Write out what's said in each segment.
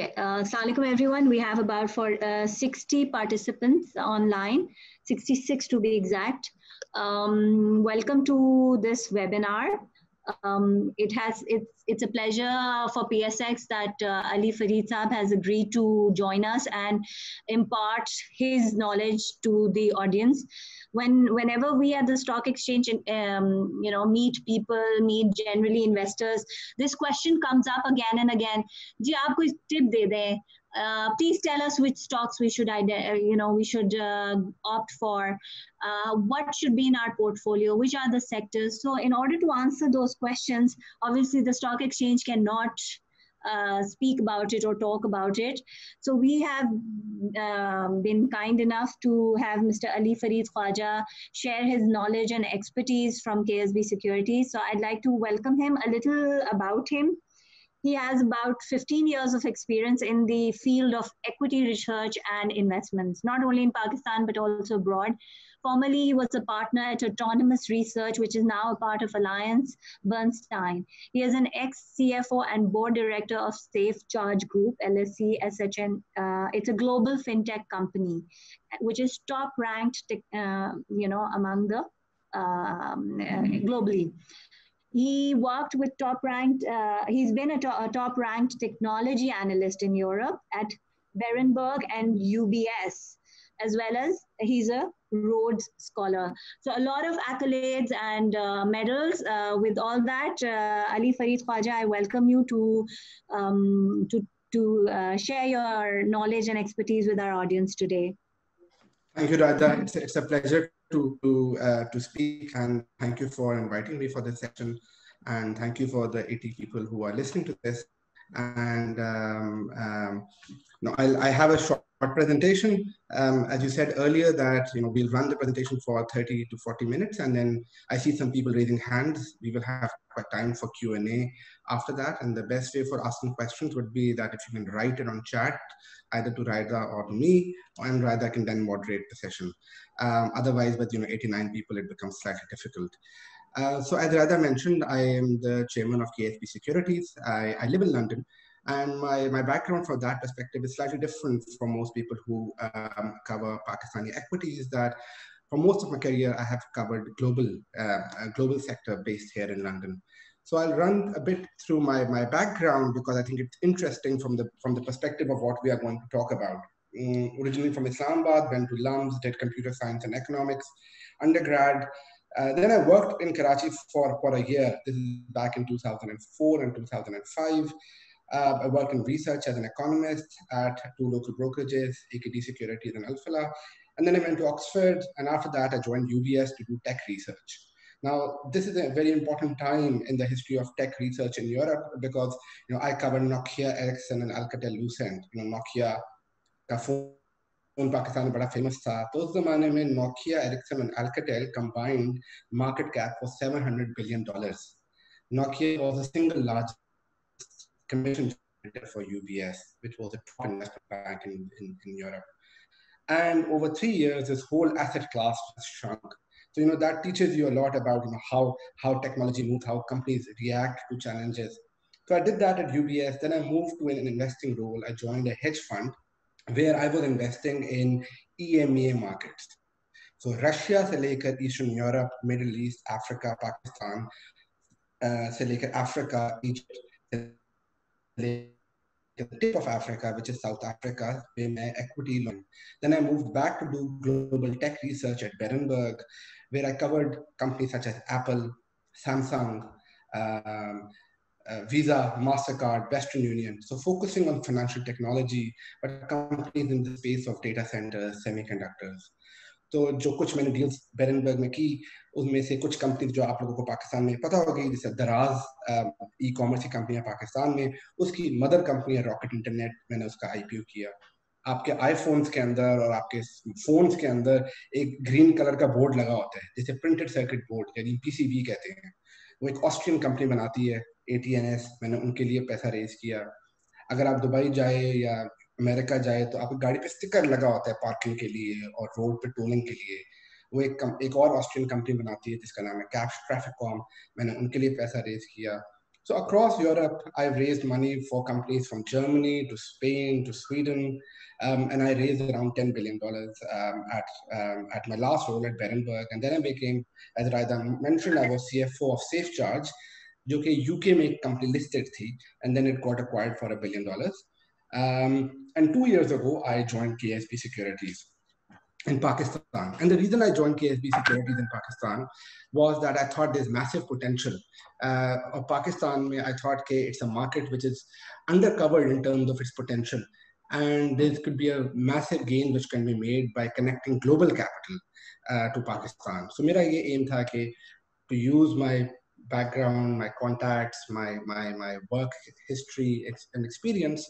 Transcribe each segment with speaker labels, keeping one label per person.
Speaker 1: Okay, uh, Assalamualaikum everyone. We have about for uh, 60 participants online, 66 to be exact. Um, welcome to this webinar. Um, it has it's it's a pleasure for PSX that uh, Ali Farid Saab has agreed to join us and impart his knowledge to the audience when whenever we at the stock exchange um, you know meet people meet generally investors this question comes up again and again. ji aap tip de dein uh, please tell us which stocks we should uh, you know we should uh, opt for. Uh, what should be in our portfolio? Which are the sectors? So in order to answer those questions obviously the stock exchange cannot uh, speak about it or talk about it. So we have um, been kind enough to have Mr. Ali Farid Khwaja share his knowledge and expertise from KSB Securities. So I'd like to welcome him a little about him. He has about 15 years of experience in the field of equity research and investments, not only in Pakistan, but also abroad. Formerly, he was a partner at Autonomous Research, which is now a part of Alliance Bernstein. He is an ex-CFO and board director of Safe Charge Group, LSE SHN. Uh, it's a global fintech company, which is top ranked, uh, you know, among the um, uh, globally. He worked with top ranked, uh, he's been a, to a top ranked technology analyst in Europe at Berenberg and UBS as well as he's a Rhodes Scholar. So a lot of accolades and uh, medals. Uh, with all that, uh, Ali Farid Khwaja, I welcome you to um, to to uh, share your knowledge and expertise with our audience today.
Speaker 2: Thank you, Radha. It's, it's a pleasure to to uh, to speak, and thank you for inviting me for this session, and thank you for the 80 people who are listening to this. And um, um, no, I'll, I have a short presentation. Um, as you said earlier that you know we'll run the presentation for 30 to 40 minutes and then I see some people raising hands. We will have time for Q&A after that and the best way for asking questions would be that if you can write it on chat either to Raida or to me and Raida can then moderate the session. Um, otherwise with you know 89 people it becomes slightly difficult. Uh, so as Raida mentioned, I am the chairman of KSB Securities. I, I live in London and my, my background from that perspective is slightly different from most people who um, cover Pakistani equities that for most of my career, I have covered global, uh, global sector based here in London. So I'll run a bit through my, my background because I think it's interesting from the, from the perspective of what we are going to talk about. Um, originally from Islamabad, went to LUMS, did computer science and economics, undergrad. Uh, then I worked in Karachi for, for a year. This is back in 2004 and 2005. Uh, I worked in research as an economist at two local brokerages, AKD Securities and Alfala. And then I went to Oxford, and after that, I joined UBS to do tech research. Now, this is a very important time in the history of tech research in Europe because you know I covered Nokia, Ericsson, and Alcatel-Lucent. You know, Nokia का phone Pakistan में बड़ा famous था तो उस जमाने में Nokia Ericsson and Alcatel combined market cap was 700 billion dollars nokia was the single largest commission for UBS, which was a top investment bank in, in, in Europe. And over three years, this whole asset class has shrunk. So, you know, that teaches you a lot about, you know, how, how technology moves, how companies react to challenges. So I did that at UBS. Then I moved to an investing role. I joined a hedge fund where I was investing in EMEA markets. So Russia से Eastern Europe, Middle East, Africa, Pakistan uh, Africa, Egypt, the tip of Africa, which is South Africa, where my equity. Then I moved back to do global tech research at Berenberg, where I covered companies such as Apple, Samsung, um, uh, Visa, MasterCard, Western Union. So focusing on financial technology, but companies in the space of data centers, semiconductors. तो जो कुछ मैंने deals बेरनबर्ग में की उसमें से कुछ company जो आप लोगों को पाकिस्तान में पता होगी, जैसे दराज ई कॉमर्स की कंपनी है पाकिस्तान में, उसकी मदर कंपनी है रॉकेट इंटरनेट मैंने उसका आईपीओ किया। आपके आईफोन्स के अंदर और आपके फोन्स के अंदर एक ग्रीन कलर का बोर्ड लगा होता है, जैसे प्रिंटेड सर्किट बोर्ड यानी पीसीबी कहते हैं। वो एक ऑस्ट्रियन कंपनी बनाती है एटीएनएस मैंने उनके लिए पैसा रेज किया। अगर आप दुबई जाए या अमेरिका जाए तो आपकी गाड़ी पे स्टिकर लगा होता है पार्किंग के लिए और रोड पे टोलिंग के लिए वो एक कम, एक और ऑस्ट्रियन कंपनी बनाती है जिसका नाम है कैश ट्रैफिक कॉम मैंने उनके लिए पैसा रेज किया So across Europe, I've raised money for companies from Germany to Spain to Sweden, um, and I raised around $10 billion um, at, um, at my last role at Berenberg. And then I became, as Raida mentioned, I was CFO of SafeCharge, जो कि UK में एक company listed थी and then it got acquired for a billion dollars and two years ago I joined KSB Securities in Pakistan. And the reason I joined KSB Securities in Pakistan was that I thought there's massive potential. Uh, of Pakistan, I thought okay, it's a market which is undercovered in terms of its potential. And there could be a massive gain which can be made by connecting global capital uh, to Pakistan. So my aim ke, to use my background, my contacts, my, my, my work history and experience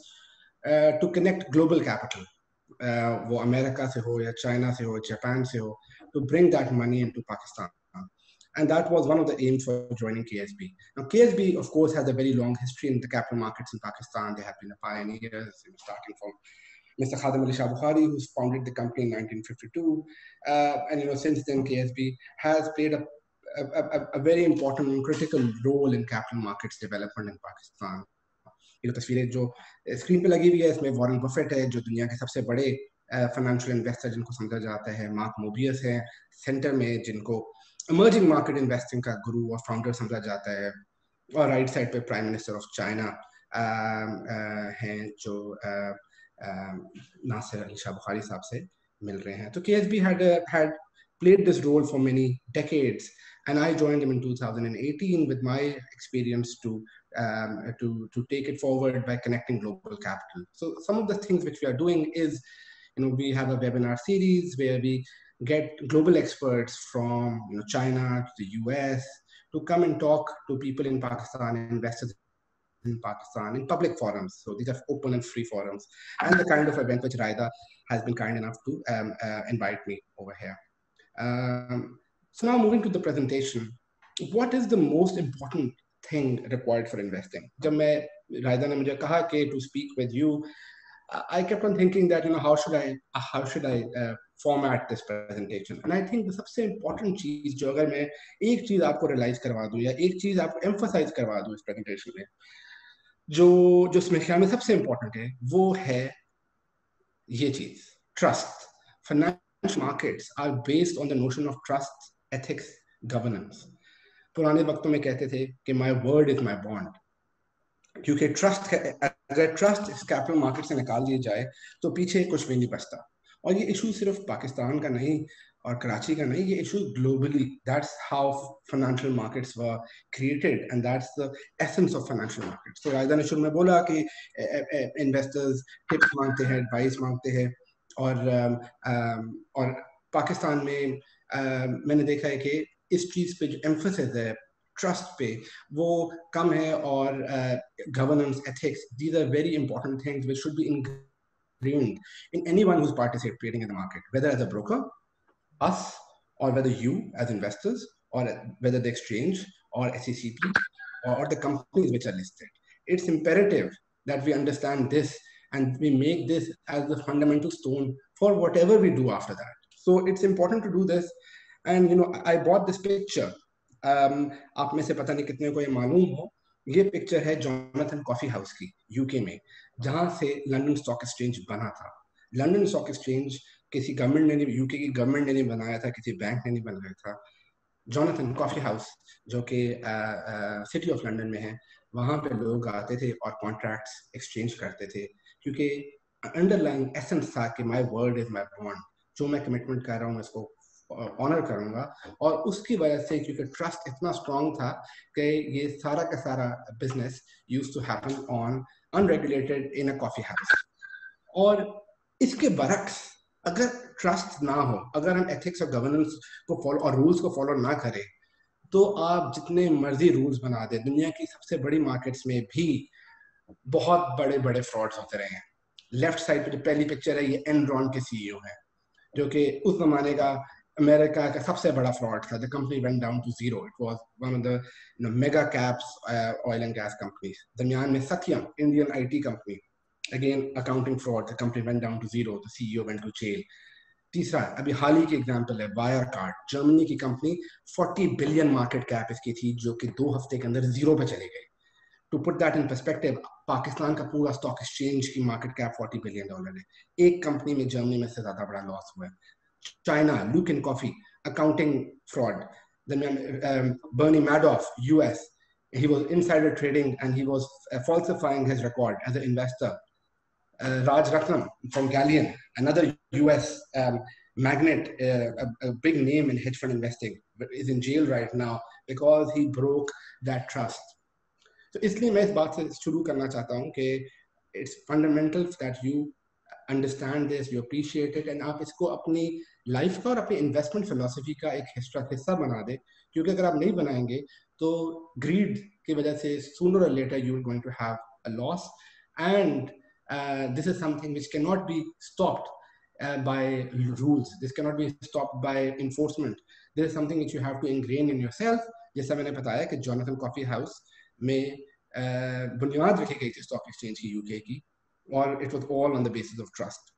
Speaker 2: uh, to connect global capital. Uh, वो America से हो या China से हो Japan से हो to bring that money into Pakistan. And that was one of the aims for joining KSB. Now, KSB, of course, has a very long history in the capital markets in Pakistan. They have been a pioneer, starting from Mr. Khadim Ali Shah Bukhari, who's founded the company in 1952. Uh, and, you know, since then, KSB has played a, a, a, very important and critical role in capital markets development in Pakistan. ये तस्वीरें, जो screen पे लगी हुई है, इसमें Warren Buffett है, जो दुनिया के सबसे बड़े फाइनेंशियल इन्वेस्टर जिनको समझा जाता है मार्क मोबियस है सेंटर में जिनको इमर्जिंग मार्केट इन्वेस्टिंग का गुरु और फाउंडर समझा जाता है, और राइट साइड पे प्राइम मिनिस्टर ऑफ़ चाइना हैं, जो नासिर अली शाह बुखारी साहब से मिल रहे हैं। तो K S B had played this role for many decades, and I joined him in 2018 with my experience to um, to to take it forward by connecting global capital. So some of the things which we are doing is, you know, we have a webinar series where we get global experts from you know, China to the US to come and talk to people in Pakistan, investors in Pakistan, in public forums. So these are open and free forums, and the kind of event which Raida has been kind enough to um, uh, invite me over here. Um, so now moving to the presentation, what is the most important thing required for investing? जब मैं रायदा ने मुझे कहा कि with you, I kept on thinking that you know how should I how should I uh, format this presentation and I think the सबसे important चीज़ जो अगर मैं एक चीज़ आपको realize करवा दूँ या एक चीज़ आपको emphasize करवा दूँ इस presentation में जो जो इसमें ख्याल में सबसे important है वो है ये चीज़ trust financial markets are based on the notion of trust ethics governance पुराने वक्तों में कहते थे कि my word is my bond. क्योंकि ट्रस्ट अगर ट्रस्ट इस कैपिटल मार्केट से निकाल दिया जाए तो पीछे कुछ भी नहीं बचता। और ये इशू सिर्फ़ पाकिस्तान का नहीं और कराची का नहीं, ये issue globally that's how financial markets were created and that's the essence of financial markets तो रायदा ने शुरू में बोला कि इन्वेस्टर्स टिप्स मांगते हैं एडवाइस मांगते हैं। और और पाकिस्तान में मैंने देखा है कि इस चीज़ पे जो एम्फोसिस है ट्रस्ट पे वो कम है और governance ethics these are very important things which should be ingrained in anyone who's participating in the market, whether as a broker, us, or whether you as investors, or whether the exchange or SECP or, or the companies which are listed. It's imperative that we understand this and we make this as the fundamental stone for whatever we do after that. So it's important to do this. And you know, I bought this picture. आप में से पता नहीं कितने को ये मालूम हो। ये पिक्चर है जॉनथन कॉफ़ी हाउस की यूके में जहाँ से लंदन स्टॉक एक्सचेंज बना था। लंदन स्टॉक एक्सचेंज किसी गवर्नमेंट ने नहीं यूके की गवर्नमेंट ने नहीं बनाया था किसी बैंक ने नहीं बनाया था। जॉनथन कॉफ़ी हाउस जो कि सिटी ऑफ़ लंदन में है वहाँ पे लोग आते थे और कॉन्ट्रैक्ट्स एक्सचेंज करते थे। क्योंकि अंडरलाइन एसेंस था कि my word is my bond जो मैं कमिटमेंट कर रहा हूँ इसको ऑनर करूँगा। और उसकी वजह से क्योंकि ट्रस्ट इतना स्ट्रांग था कि ये सारा का सारा business use to happen on unregulated in a coffee house और इसके बरक्स अगर ट्रस्ट ना हो, अगर हम एथिक्स और गवर्नेंस को फॉलो और रूल्स को फॉलो ना करें तो आप जितने मर्ज़ी रूल्स बना दें, दुनिया की सबसे बड़ी मार्केट्स में भी बहुत बड़े बड़े फ्रॉड्स होते रहे हैं। लेफ़्ट साइड पे जो पहली पिक्चर है, ये एनरॉन के सीईओ है, जो कि उस जमाने का अमेरिका का सबसे बड़ा फ्रॉड था। The company went down to zero it was one of the mega caps oil and gas companies दरमियान में Satyam Indian IT company again accounting fraud the company went down to zero the CEO went to jail तीसरा, अभी हाल ही की example है Wirecard Germany की company 40 billion market cap इसकी थी, जो कि दो हफ़्ते के अंदर ज़ीरो पे चली गई to put that in perspective Pakistan का पूरा स्टॉक एक्सचेंज की मार्केट कैप 40 बिलियन डॉलर है। एक कंपनी में जर्मनी में से ज़्यादा बड़ा लॉस हुआ है। China Luckin Coffee accounting fraud Bernie Madoff US he was insider trading and he was uh, falsifying his record as an investor. Uh, Raj Ratnam from Galleon, another US um, magnate, uh, a, a, big name in hedge fund investing, is in jail right now because he broke that trust. तो इसलिए मैं इस बात से शुरू करना चाहता हूँ कि it's fundamental that you understand this you appreciate it and आप इसको अपनी लाइफ का और अपनी इन्वेस्टमेंट फिलोसफी का एक हिस्सा हिस्सा बना दे क्योंकि अगर आप नहीं बनाएँगे तो ग्रीड की वजह से sooner later you going to have a loss and this is something which can not be stopped Uh, by rules. This cannot be stopped by enforcement. This is something which you have to ingrain in yourself. जैसा मैंने बताया कि Jonathan Coffee House में बुनियाद रखी गई थी stock exchange की यूके की और it was all on the basis of trust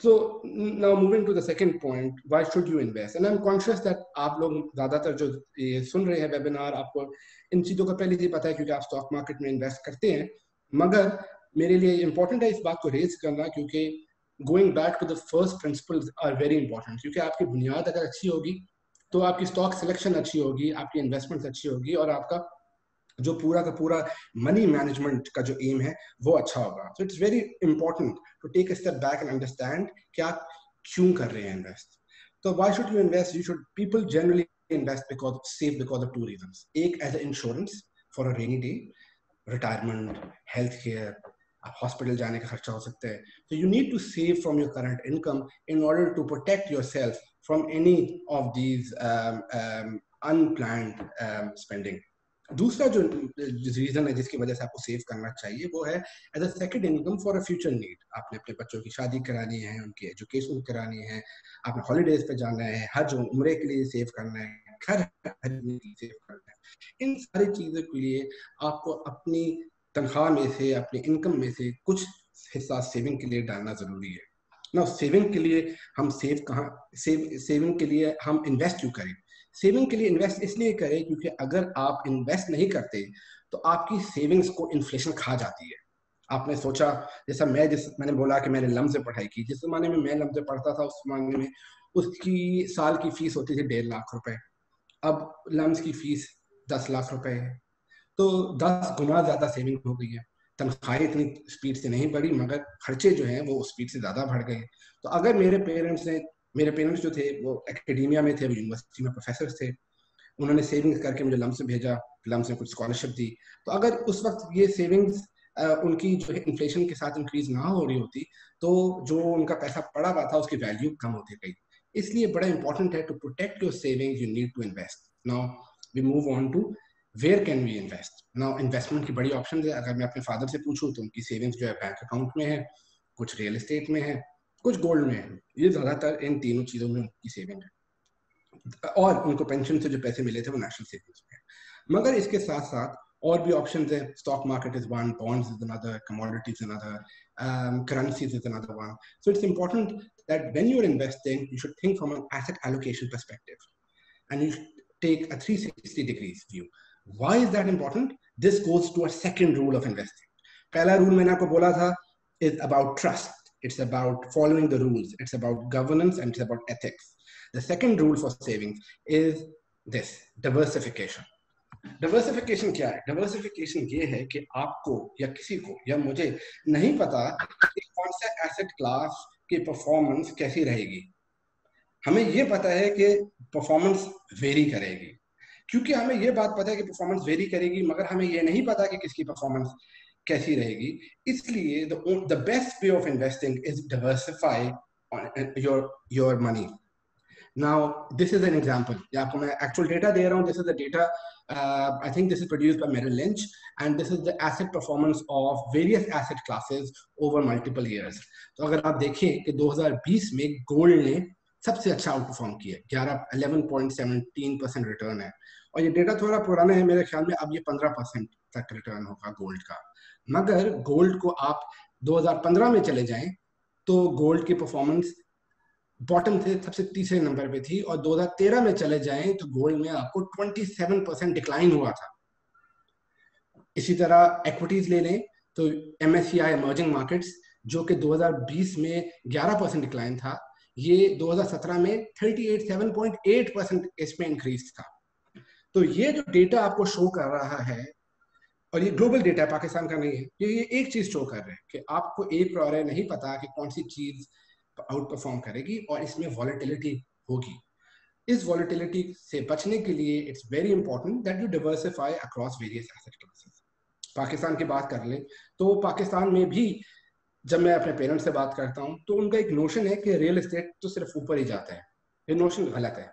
Speaker 2: so now moving to the second point, why should you invest? And i'm conscious that आप लोग ज़्यादातर जो ये सुन रहे हैं वेबिनार आपको इन चीज़ों का पहले ही पता है क्योंकि आप स्टॉक मार्केट में इन्वेस्ट करते हैं। मगर मेरे लिए इंपॉर्टेंट है इस बात को रेज करना क्योंकि going back to the first principles are very important क्योंकि आपकी बुनियाद अगर अच्छी होगी तो आपकी स्टॉक सिलेक्शन अच्छी होगी, आपकी इन्वेस्टमेंट अच्छी होगी और आपका जो पूरा का पूरा मनी मैनेजमेंट का जो एम है, वो अच्छा होगा। So it's very important to take step back and understand कि आप क्यों कर रहे हैं इन्वेस्ट तो why should you invest you should people generally invest because save because of two reason एक as a insurance for a rainy day retirement health care आप hospital जाने का खर्चा हो सकता है। तो you need to save from your current income in order to protect your self from any of these unplanned spending दूसरा जो रीजन है जिसकी वजह से आपको सेव करना चाहिए, वो है as a second income for a future need आपने अपने बच्चों की शादी करानी है, उनकी एजुकेशन करानी है, आपने हॉलीडेज पे जाना है, हज उम्र के लिए सेव करना है, घर सेव करना है। इन सारी चीज़ों के लिए आपको अपनी तनख्वाह में से, अपनी इनकम में से कुछ हिस्सा सेविंग के लिए डालना ज़रूरी है। ना सेविंग के लिए हम सेव कहाँ सेव सेविंग के लिए हम इन्वेस्ट क्यों करें? सेविंग के लिए इन्वेस्ट इसलिए करें क्योंकि अगर आप इन्वेस्ट नहीं करते तो आपकी सेविंग्स को इन्फ्लेशन खा जाती है। आपने सोचा, जैसा मैं, जिस, मैंने बोला कि मैंने लम से पढ़ाई की, जिस जमाने में मैं लम से पढ़ता था, उस जमाने में उसकी साल की फ़ीस होती थी डेढ़ लाख रुपए। अब लम्स की फ़ीस दस लाख रुपए है। तो दस गुना ज़्यादा सेविंग हो गई है। तनख्वाही इतनी स्पीड से नहीं बढ़ी, मगर खर्चे जो हैं, वो स्पीड से ज़्यादा बढ़ गए। तो अगर मेरे पेरेंट्स ने मेरे पेरेंट्स जो थे, वो एकेडेमिया में थे, वो यूनिवर्सिटी में प्रोफेसर थे। उन्होंने सेविंग्स करके मुझे लम्स भेजा लम्स में कुछ स्कॉलरशिप दी। तो अगर उस वक्त ये सेविंग्स उनकी जो है इन्फ्लेशन के साथ इंक्रीज ना हो रही होती तो जो उनका पैसा पड़ा हुआ था, उसकी वैल्यू कम होती गई। इसलिए बड़ा इंपॉर्टेंट है to protect your saving you need to invest now we move on to where can we invest now investment की बड़ी ऑप्शन है। अगर मैं अपने फादर से पूछूँ तो उनकी सेविंग्स जो है बैंक अकाउंट में है, कुछ रियल इस्टेट में है। कुछ गोल्ड में है। ये ज़्यादातर इन तीनों चीज़ों में उनकी सेविंग है। और उनको पेंशन से जो पैसे मिले थे, वो नेशनल सेविंग्स में मगर इसके साथ साथ और भी ऑप्शन है। Stock market is one bonds is another commodities another currencies is another one so it's important that when you are investing you should think from an asset allocation perspective and you take a 360 degrees view. Why is that important? This goes to a second rule of investing. पहला rule मैंने आपको बोला था is about trust. It's about following the rules. It's about governance and it's about ethics. The second rule for savings is this diversification. Diversification क्या है Diversification ये है कि आपको या किसी को या मुझे नहीं पता कि कौन सा एसेट क्लास की परफॉर्मेंस कैसी रहेगी हमें ये पता है कि परफॉर्मेंस वेरी करेगी क्योंकि हमें ये बात पता है कि परफॉर्मेंस वेरी करेगी मगर हमें ये नहीं पता कि किसकी परफॉर्मेंस कैसी रहेगी इसलिए the best way of investing is diversify your your money this is an example yeah आपको मैं actual data दे रहा हूँ is the data uh, I think this is produced by Merrill Lynch and this is the asset performance of various asset classes over multiple years तो अगर आप देखें कि 2020 में गोल्ड ने सबसे अच्छा आउट परफॉर्म किया ग्यारह eleven point seventeen percent return है और ये डेटा थोड़ा पुराना है मेरे ख्याल में अब ये पंद्रह परसेंट तक रिटर्न होगा गोल्ड का मगर गोल्ड को आप 2015 में चले जाएँ तो गोल्ड की परफॉर्मेंस बॉटम थे सबसे तीसरे नंबर पे थी और 2013 में चले जाएँ तो गोल्ड में आपको 27 परसेंट डिक्लाइन हुआ था। इसी तरह एक्विटीज ले लें तो M S C I emerging markets जो कि 2020 में 11 परसेंट डिक्लाइन था, ये 2017 में 38.7.8 परसेंट इसमें इंक्रीज था। तो ये जो डेटा आपको शो कर रहा है और ये ग्लोबल डेटा है पाकिस्तान का नहीं है। ये ये एक चीज़ शो कर रहे हैं कि आपको एक और नहीं पता कि कौन सी चीज़ आउट परफॉर्म करेगी और इसमें वॉलिटिलिटी होगी। इस वॉलिटिलिटी से बचने के लिए it's very important that you diversify across various asset classes Pakistan की बात कर लें तो पाकिस्तान में भी जब मैं अपने पेरेंट्स से बात करता हूँ तो उनका एक नोशन है कि रियल इस्टेट तो सिर्फ़ ऊपर ही जाता है। ये नोशन गलत है।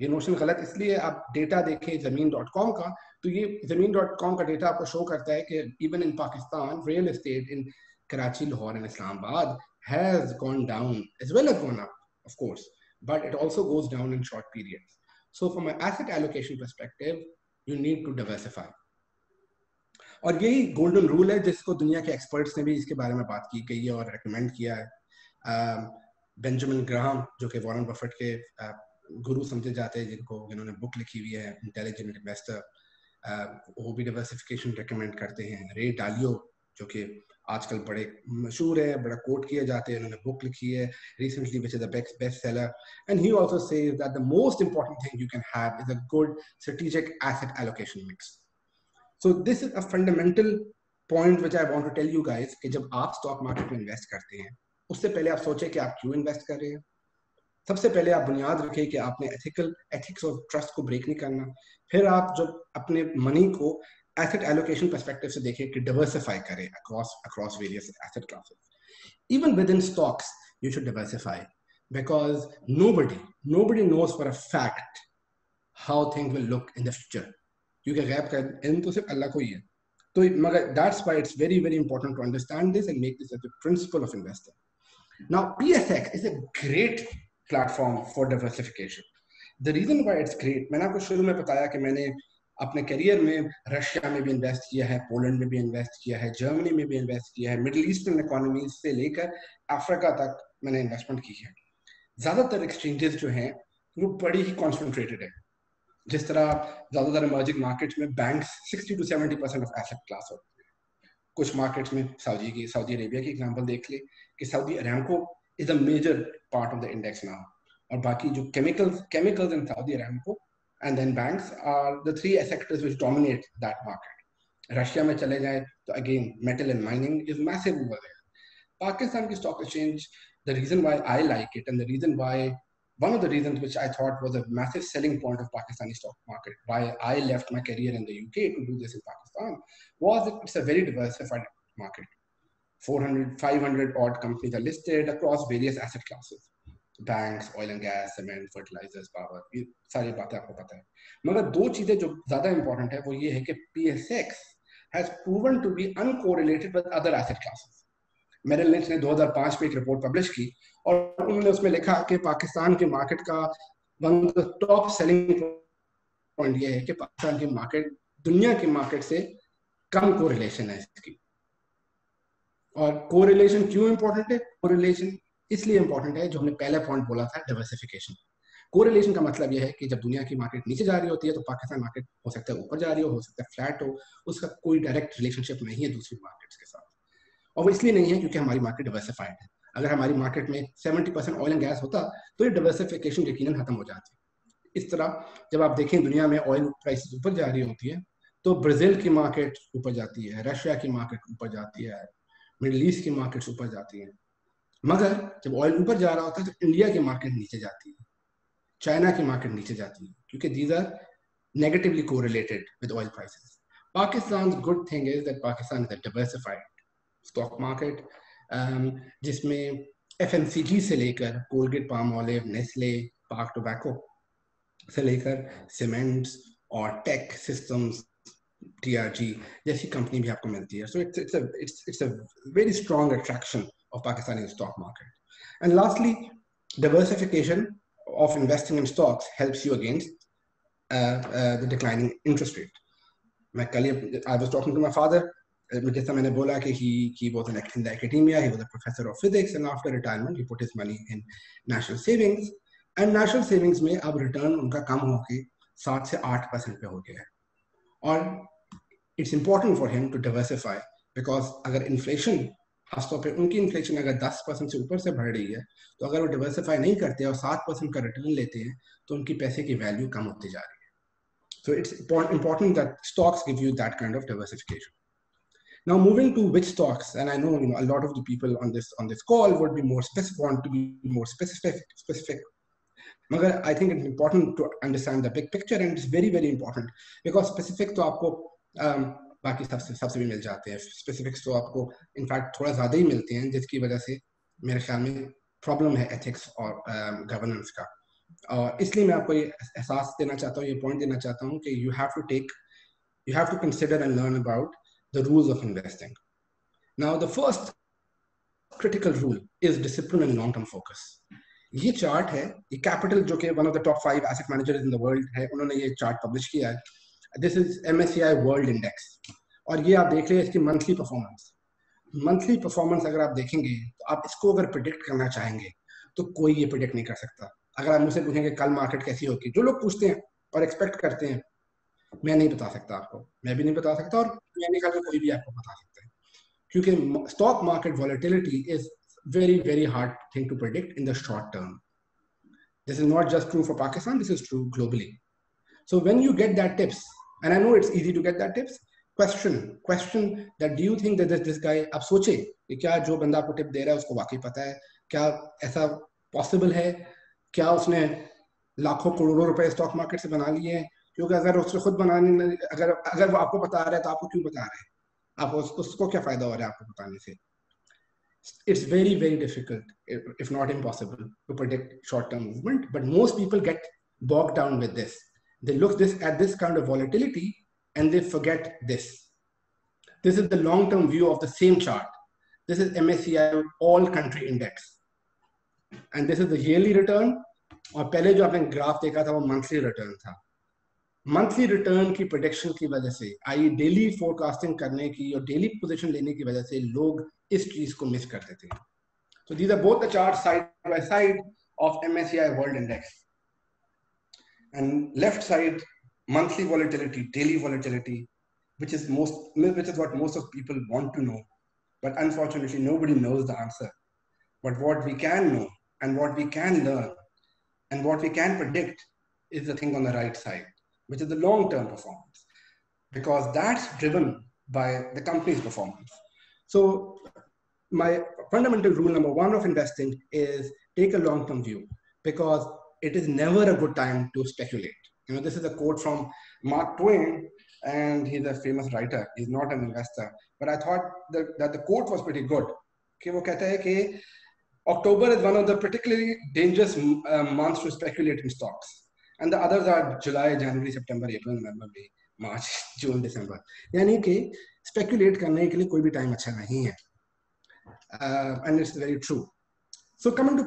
Speaker 2: ये नोशन गलत इसलिए आप डेटा देखें ज़मीन डॉट कॉम का तो ये ज़मीन डॉट कॉम का डेटा आपको शो करता है कि even in Pakistan real estate in Karachi Lahore and Islamabad has gone down as well as gone up of course but it also goes down in short periods. So from an asset allocation perspective, you need to और यही golden rule है जिसको दुनिया के experts ने भी इसके बारे में बात की गई है और रिकमेंड किया है। बेंजामिन ग्राहम जो कि वॉरेन बफेट के गुरु समझे जाते हैं जिनको जिन्होंने बुक लिखी हुई है इंटेलिजेंट इन्वेस्टर वो भी डाइवर्सिफिकेशन रिकमेंड करते हैं। रे डालियो, जो कि आजकल बड़े मशहूर है, बड़ा कोट किए जाते हैं उन्होंने बुक लिखी है recently which is the best seller and he also says that the most important thing you can have is a good strategic asset allocation mix so this is a fundamental point which I want to tell you guys कि जब आप stock market में invest करते हैं, उससे पहले आप सोचें कि आप क्यों इन्वेस्ट कर रहे हैं। सबसे पहले आप बुनियाद रखें कि आपने एथिकल एथिक्स और ट्रस्ट को ब्रेक नहीं करना। फिर आप जब अपने मनी को एसेट एलोकेशन परस्पेक्टिव से देखें कि डाइवर्सिफाई करें across across various asset classes even with in stocks you should diversify because nobody nobody knows for a fact how things will look in the future क्योंकि गैब का इल्म तो सिर्फ़ अल्लाह को ही है। तो मगर that's why it's very very important to understand this and make this a principle of investing now PSX is a great platform for diversification the reason why it's great मैंने आपको शुरू में बताया कि मैंने अपने करियर में रशिया में भी इन्वेस्ट किया है पोलैंड में भी इन्वेस्ट किया है जर्मनी में भी इन्वेस्ट किया है मिडिल ईस्टर्न इकोनॉमीज से लेकर अफ्रीका तक मैंने इन्वेस्टमेंट की है। ज़्यादातर एक्सचेंजेस जो हैं, वो बड़ी ही कॉन्सेंट्रेटेड है। जिस तरह ज़्यादातर इमर्जिंग मार्केट्स में bank 60 to 70 percent of asset class होते हैं। कुछ मार्केट्स में सऊदी की सऊदी अरेबिया की एग्ज़ाम्पल देख ले कि Saudi Aramco is a major part of the index now. Or baki jo chemicals, chemicals in Saudi Aramco and then banks are the three sectors which dominate that market. Russia mein chale jaye, so again, metal and mining is massive over there. Pakistan ki stock exchange, the reason why I like it and the reason why one of the reasons which I thought was a massive selling point of Pakistani stock market, why I left my career in the UK to do this in Pakistan, was it's a very diversified market. 400, 500 odd companies are listed across various asset classes. Banks, oil and gas, cement, fertilizers, power, ये सारी बातें आपको पता है मगर दो चीज़ें जो ज़्यादा इंपॉर्टेंट है वो ये है कि PSX has proven to be uncorrelated with other asset classes. Merrill Lynch ने 2005 में एक रिपोर्ट पब्लिश की और उन्होंने उसमें लिखा कि पाकिस्तान के मार्केट का one of the top selling point ये है कि पाकिस्तान की मार्केट दुनिया की मार्केट से कम को रिलेशन है इसकी और को रिलेशन क्यों इंपॉर्टेंट है? को रिलेशन इसलिए इंपॉर्टेंट है, जो हमने पहले पॉइंट बोला था डाइवर्सिफिकेशन कोरिलेशन का मतलब यह है कि जब दुनिया की मार्केट नीचे जा रही होती है तो पाकिस्तान मार्केट हो सकता है ऊपर जा रही हो हो सकता है फ्लैट हो, उसका कोई डायरेक्ट रिलेशनशिप नहीं है दूसरी मार्केट्स के साथ. और वो इसलिए नहीं है क्योंकि हमारी मार्केट डिवर्सिफाइड है. अगर हमारी मार्केट में 70 परसेंट ऑयल एंड गैस होता तो ये डिवर्सिफिकेशन यकीन खत्म हो जाती. इस तरह जब आप देखें दुनिया में ऑयल प्राइस ऊपर जा रही होती है तो ब्राज़ील की मार्केट ऊपर जाती है रशिया की मार्केट ऊपर जाती है मिडल ईस्ट की मार्केट ऊपर जाती है। मगर जब ऑयल ऊपर जा रहा होता है तो इंडिया की मार्केट नीचे जाती है। चाइना की मार्केट नीचे जाती है क्योंकि these are negatively correlated with oil prices Pakistan good thing is that Pakistan is a diversified stock market um, जिसमें एफ़ से लेकर Colgate Palmolive Nestle Pak tobacco से लेकर सीमेंट्स और टेक सिस्टम्स टीआरजी जैसी कंपनी भी आपको मिलती है so it's it's it's a very strong attraction of Pakistani stock market and lastly diversification of investing in stocks helps you against uh, uh, the declining interest rate. My colleague, I was talking to my father जैसा मैंने बोला कि he he was an in the academia he was a professor of physics and after retirement he put his money in national savings and national savings में अब return उनका कम होके सात से आठ परसेंट पे हो गया है और it's important for him to diversify because अगर inflation खासतौर पे उनकी इन्फ्लेशन अगर 10 परसेंट से ऊपर से बढ़ रही है तो अगर वो डिवर्सिफाई नहीं करते और 7 परसेंट का रिटर्न लेते हैं तो उनकी पैसे की वैल्यू कम होती जा रही है so it's important that stocks give you that kind of diversification now moving to which stocks and i know, you know a lot of the people on this on this call would be more specific want to be more specific specific मगर I think it's important to understand the big picture and it's very very important because specific तो आपको um, बाकी सबसे सबसे भी मिल जाते हैं। Specifics तो आपको इनफैक्ट थोड़ा ज़्यादा ही मिलते हैं, जिसकी वजह से मेरे ख्याल में प्रॉब्लम है एथिक्स और गवर्नेंस का। और इसलिए मैं आपको ये एहसास देना चाहता हूँ, ये पॉइंट देना चाहता हूँ कि you have to take you have to consider and learn about the rules of investing now the first critical rule is discipline and long term focus. ये चार्ट है, ये कैपिटल जो कि one of the top five asset manager in the world है, उन्होंने ये chart publish किया है। This is M C world index और ये आप देख रहे हैं इसकी मंथली परफॉर्मेंस मंथली परफॉर्मेंस अगर आप देखेंगे तो आप इसको अगर प्रिडिक्ट करना चाहेंगे तो कोई ये प्रिडिक्ट नहीं कर सकता। अगर आप मुझसे पूछेंगे कल मार्केट कैसी होगी जो लोग पूछते हैं और एक्सपेक्ट करते हैं मैं नहीं बता सकता आपको। मैं भी नहीं बता सकता और मैं नहीं कहता कोई भी आपको बता सकता है। क्योंकि stock market volatility is very, very hard thing to predict in the short term. This is not just true for Pakistan, this is true globally. So when you get that tips, and I know it's easy to get that tips, question, question that do you think that this, this guy, आप सोचे कि क्या जो बंदा आपको tip दे रहा है उसको वाकई पता है क्या ऐसा पॉसिबल है क्या उसने लाखों करोड़ों रुपए स्टॉक मार्केट से बना लिए हैं क्योंकि अगर उसने खुद बनाने अगर अगर वो आपको बता रहा है तो आपको क्यों बता रहे हैं आप उस, उसको क्या फ़ायदा हो रहा है आपको बताने से it's very, very difficult, if not impossible, to predict short-term movement. But most people get bogged down with this. They look this at this kind of volatility and they forget this. This is the long-term view of the same chart. This is MSCI All Country Index. And this is the yearly return. और पहले जो आपने graph देखा था वो monthly return था monthly return की prediction की वजह से आई डेली फोरकास्टिंग करने की और डेली पोजीशन लेने की वजह से लोग इस चीज को मिस कर देते हैं so these are both the charts side by side of MSCI World Index. And left side, monthly volatility, daily volatility, which is most, which is what most of people want to know. But unfortunately, nobody knows the answer. But what we can know and what we can learn and what we can predict is the thing on the right side, which is the long-term performance, because that's driven by the company's performance. So my fundamental rule number one of investing is take a long-term view because it is never a good time to speculate. You know, this is a quote from Mark Twain, and he's a famous writer. He's not an investor, but I thought that, that the quote was pretty good. कि वो कहता है कि October is one of the particularly dangerous uh, months to speculate in stocks, and the others are July, January, September, April, November, May, March, June, December. यानी कि speculate करने के लिए कोई भी time अच्छा नहीं है uh, and it's very true. So coming to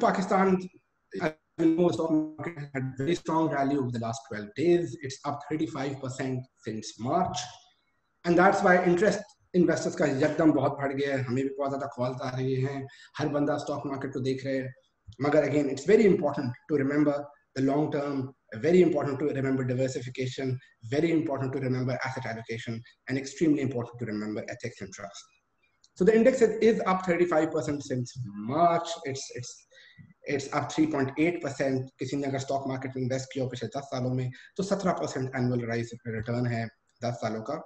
Speaker 2: Pakistan, I know stock market had very strong rally over the last 12 days. It's up 35% since March. And that's why interest investors का यकदम बहुत बढ़ गया है हमें भी बहुत ज़्यादा कॉल्स आ रही हैं हर बंदा स्टॉक मार्केट को देख रहे हैं मगर again it's very important to remember the long term very important to remember diversification, very important to remember asset allocation, and extremely important to remember ethics and trust. So the index is up 35% since March. It's it's it's up 3.8 percent किसी ने अगर stock market में invest किया पिछले दस सालों में तो सत्रह परसेंट एनुअल राइज रिटर्न है दस सालों का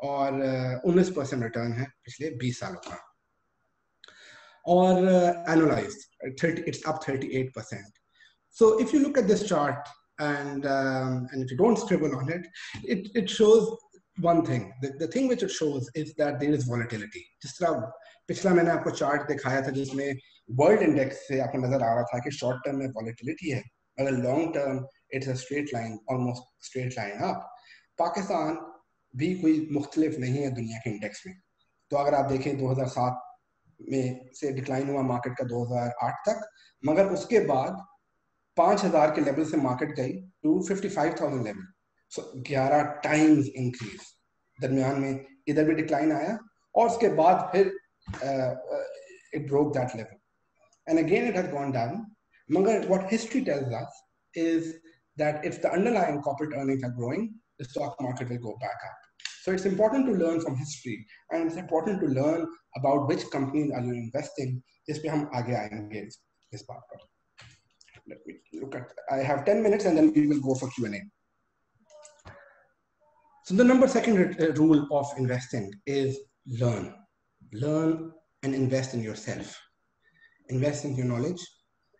Speaker 2: और uh, उन्नीस परसेंट रिटर्न है पिछले बीस सालों का। और annualize it's up thirty eight percent so if you look at this chart and and if you don't scribble on it it it shows one thing the thing which it shows is that there is volatility जिस तरह पिछला मैंने आपको chart दिखाया था जिसमें world index से आपको नज़र आ रहा था कि शॉर्ट टर्म में वॉलेटिलिटी है अगर long term it's a straight line almost straight line up Pakistan भी कोई मुख्तलिफ़ नहीं है दुनिया के इंडेक्स में। तो अगर आप देखें 2007 में से डिक्लाइन हुआ मार्केट का 2008 तक मगर उसके बाद 5000 के लेवल से मार्केट गई टू 55,000 लेवल सो ग्यारह टाइम्स इंक्रीज दरमियान में इधर भी डिक्लाइन आया और उसके बाद फिर it broke that level And again it has gone down मगर what history tells us is that if the underlying corporate earnings are growing, the stock market will go back up. So it's important to learn from history and it's important to learn about which companies are you investing. इस पे हम आगे आएंगे इस बात पर. Let me look at. I have 10 minutes and then we will go for Q&A. So the number second uh, rule of investing is learn. Learn and invest in yourself. Invest in your knowledge.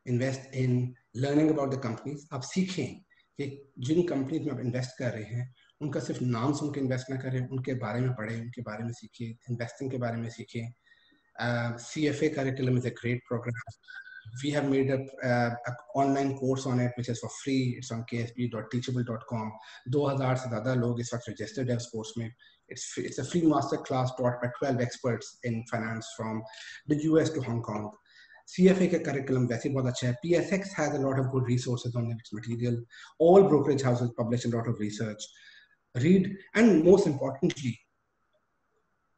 Speaker 2: Invest in learning about the companies. आप सीखें कि जिन companies में आप invest कर रहे हैं उनका सिर्फ़ नाम सुन के इन्वेस्ट ना करें उनके बारे में पढ़ें उनके बारे में सीखिए इन्वेस्टिंग के बारे में सीखें C F A curriculum is a great program we have made up uh, an online course on it which is for free it's on ksp.teachable.com 2000 से ज़्यादा लोग इस वक्त registered है उस course में it's it's a free master class taught by 12 experts in finance from the US to Hong Kong CFA का curriculum वैसे बहुत अच्छा है PSX has a lot of good resources on its material all brokerage houses publish a lot of research read, and most importantly,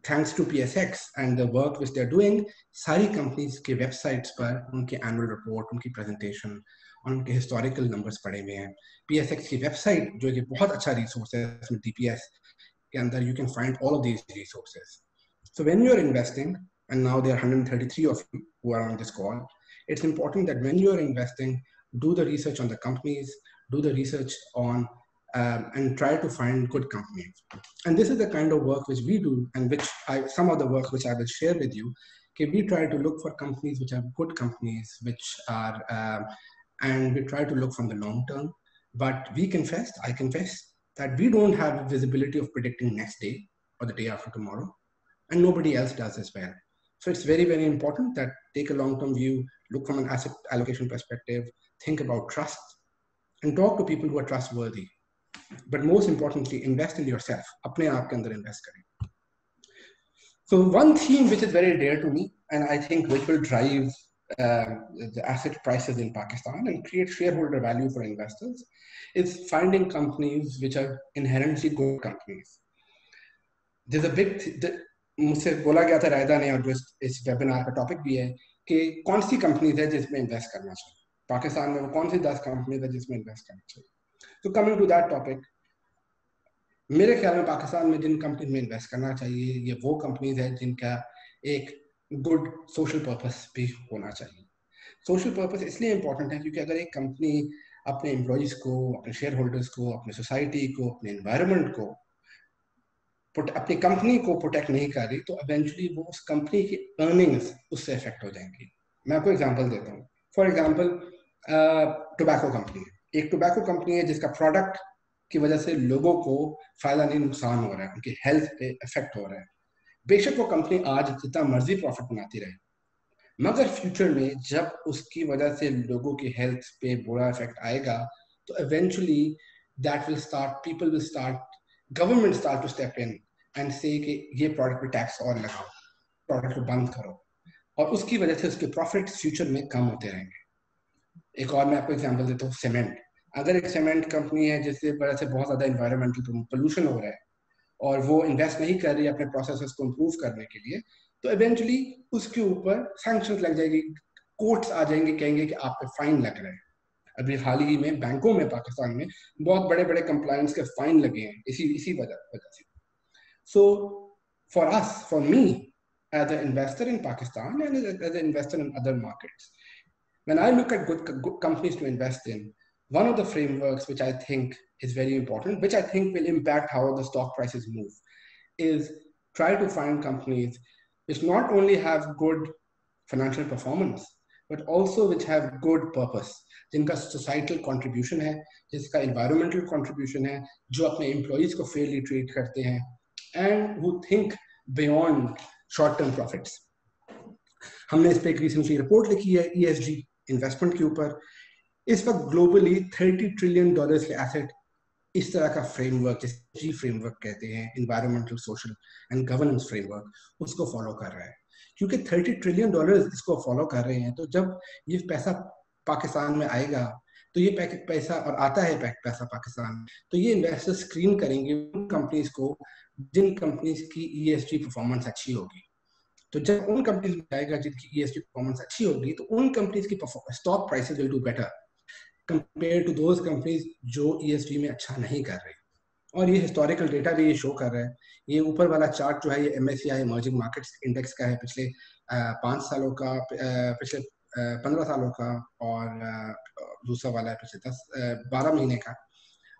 Speaker 2: thanks to PSX and the work which they're doing, सारी companies के websites पर उनके annual report, उनकी presentation, उनके historical numbers पड़े हुए हैं. PSX की website जो कि बहुत अच्छा resource है इसमें DPS के अंदर you can find all of these resources. So when you're investing, and now there are 133 of you who are on this call, it's important that when you're investing, do the research on the companies, do the research on um, and try to find good companies. And this is the kind of work which we do and which I, some of the work which I will share with you. Okay, we try to look for companies which are good companies, which are, um, and we try to look from the long term. But we confess, I confess, that we don't have visibility of predicting next day or the day after tomorrow, and nobody else does as well. So it's very, very important that take a long-term view, look from an asset allocation perspective, think about trust, and talk to people who are trustworthy. But most importantly, invest in yourself. Apne aap ke invest karein. So one theme which is very dear to me, and I think which will drive uh, the asset prices in Pakistan and create shareholder value for investors, is finding companies which are inherently good companies. There's a big th- मुझसे बोला गया था रायदा ने और जो इस webinar का topic भी है कि कौन सी कंपनीज़ है जिसमें इन्वेस्ट करना चाहिए? पाकिस्तान में वो कौन सी दस कंपनीज़ है जिसमें इन्वेस्ट करना चाहिए? तो कमिंग टू दैट टॉपिक मेरे ख्याल में पाकिस्तान में जिन कंपनीज़ में इन्वेस्ट करना चाहिए, ये वो कंपनीज़ है जिनका एक गुड सोशल पर्पस भी होना चाहिए। सोशल पर्पस इसलिए इम्पोर्टेंट है क्योंकि अगर एक कंपनी अपने एम्प्लॉयज़ को, अपने शेयर होल्डर्स को, अपने सोसाइटी को, अपने एनवायरमेंट को अपनी कंपनी को प्रोटेक्ट नहीं कर रही तो एवेंचुअली वो उस कंपनी की अर्निंग्स उससे इफ़ेक्ट हो जाएँगी। मैं आपको एग्जांपल देता हूँ। फॉर एग्जांपल टोबैको कंपनी एक टोबैको कंपनी है जिसका प्रोडक्ट की वजह से लोगों को फ़ायदा नहीं, नुकसान हो रहा है, उनकी हेल्थ पे इफ़ेक्ट हो रहा है। बेशक वो कंपनी आज जितना मर्ज़ी प्रॉफिट बनाती रहे, मगर फ्यूचर में जब उसकी वजह से लोगों की हेल्थ पे बुरा इफ़ेक्ट आएगा तो eventually that will start people will start government start to step in and say कि ये प्रोडक्ट पे टैक्स और लगाओ प्रोडक्ट को बंद करो। और उसकी वजह से उसके प्रॉफिट फ्यूचर में कम होते रहेंगे। एक और मैं आपको एग्ज़ाम्पल देता हूँ सीमेंट अगर एक सीमेंट कंपनी है जिससे वजह से बहुत ज़्यादा इन्वायरमेंटल पोल्यूशन हो रहा है, और वो इन्वेस्ट नहीं कर रही अपने प्रोसेस को इम्प्रूव करने के लिए तो इवेंचुअली उसके ऊपर सैंक्शन लग जाएगी कोर्ट्स आ जाएँगे, कहेंगे कि आप पे फाइन लग रहा है। अभी हाल ही में बैंकों में पाकिस्तान में बहुत बड़े बड़े कंप्लायंस के फाइन लगे हैं इसी इसी वजह वजह से so for us for me as an investor in Pakistan and as, as an investor in other markets, when I look at good, good companies to invest in, one of the frameworks which I think is very important, which I think will impact how the stock prices move, is try to find companies which not only have good financial performance, but also which have good purpose जिनका societal contribution है, जिसका environmental contribution है, जो अपने employees को Fairlie treat करते हैं and who think beyond short term profit हमने इस पर एक रिसेंटली रिपोर्ट लिखी है ई एस जी इन्वेस्टमेंट के ऊपर। इस वक्त ग्लोबली थर्टी ट्रिलियन डॉलर के एसेट इस तरह का फ्रेमवर्क जिस जी फ्रेमवर्क कहते हैं environmental social and governance framework उसको फॉलो कर रहा है। क्योंकि थर्टी ट्रिलियन डॉलर्स इसको फॉलो कर रहे हैं तो जब ये पैसा पाकिस्तान में आएगा तो ये पैसा और आता है पैसा पाकिस्तान तो ये इन्वेस्टर स्क्रीन करेंगे उन कंपनीज़ को, जिन कंपनीज़ की ईएसजी परफॉर्मेंस अच्छी होगी। तो जब उन कंपनीज़ में जाएगा जिनकी ईएसजी परफॉर्मेंस अच्छी होगी तो उन कंपनीज़ की stock prices will do better compare to those companies जो ईएसजी में अच्छा नहीं कर रही। और ये हिस्टोरिकल डेटा भी ये शो कर रहा है। ये ऊपर वाला चार्ट जो है, ये M S C I emerging markets index का है पिछले पाँच सालों का पिछले पंद्रह सालों का और दूसरा वाला है पिछले दस बारह महीने का।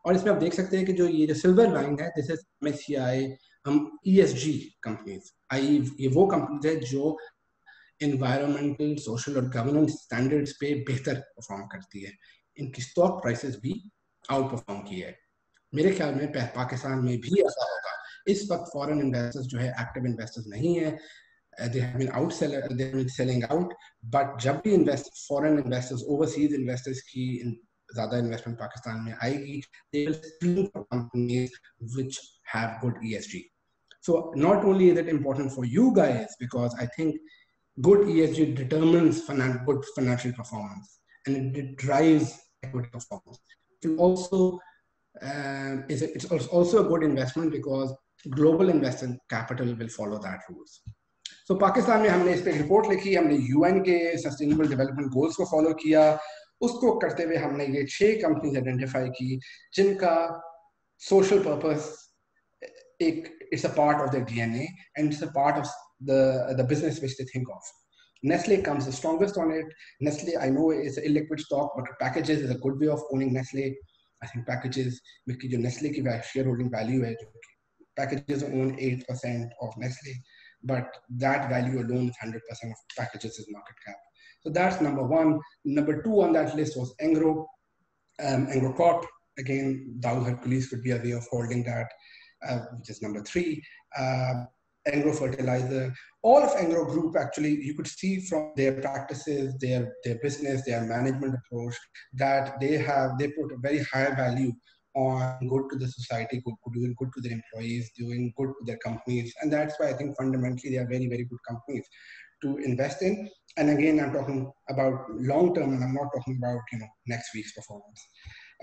Speaker 2: और इसमें आप देख सकते हैं कि जो ये जो सिल्वर लाइन है this is M S C I हम ई एस जी कंपनीज़ आई ये वो कंपनीज़ है जो इन्वायरमेंटल सोशल और गवर्नेंस स्टैंडर्ड्स पे बेहतर परफॉर्म करती है। इनकी स्टॉक प्राइसेस भी आउट परफॉर्म की है। मेरे ख्याल में पाकिस्तान में भी ऐसा होगा इस वक्त फॉरेन इन्वेस्टर्स जो है एक्टिव इन्वेस्टर्स नहीं है they have been out seller, they have been selling out but जब भी invest foreign investors overseas investors की ज़्यादा इन्वेस्टमेंट पाकिस्तान में आएगी they will screen for companies which have good ESG so not only is it important for you guys because I think good ESG determines finan- good financial performance and it drives equity performance. It also uh, is a, it's also a good investment because global investor capital will follow that rules. So Pakistan में हमने इस पर report लिखी हमने UN के sustainable development goals को follow किया उसको करते हुए हमने ये छह कंपनीज आइडेंटिफाई की जिनका सोशल पर्पस एक it's a part of their DNA and it's a part of the the business which they think of. Nestle comes the strongest on it. Nestle, I know it's an illiquid stock, but packages is a good way of owning Nestle. I think packages, because Nestle ki shareholding value hai, packages own 8% of Nestle, but that value alone is 100% of packages' is market cap. So that's number one. Number two on that list was Engro, um, Engro Corp. Again, Dow Hercules could be a way of holding that, uh, which is number three. Uh, Engro Fertilizer, all of Engro Group actually, you could see from their practices, their, their business, their management approach, that they have, they put a very high value on good to the society, good, doing good to their employees, doing good to their companies. And that's why I think fundamentally they are very, very good companies to invest in. And again, I'm talking about long term and I'm not talking about, you know, next week's performance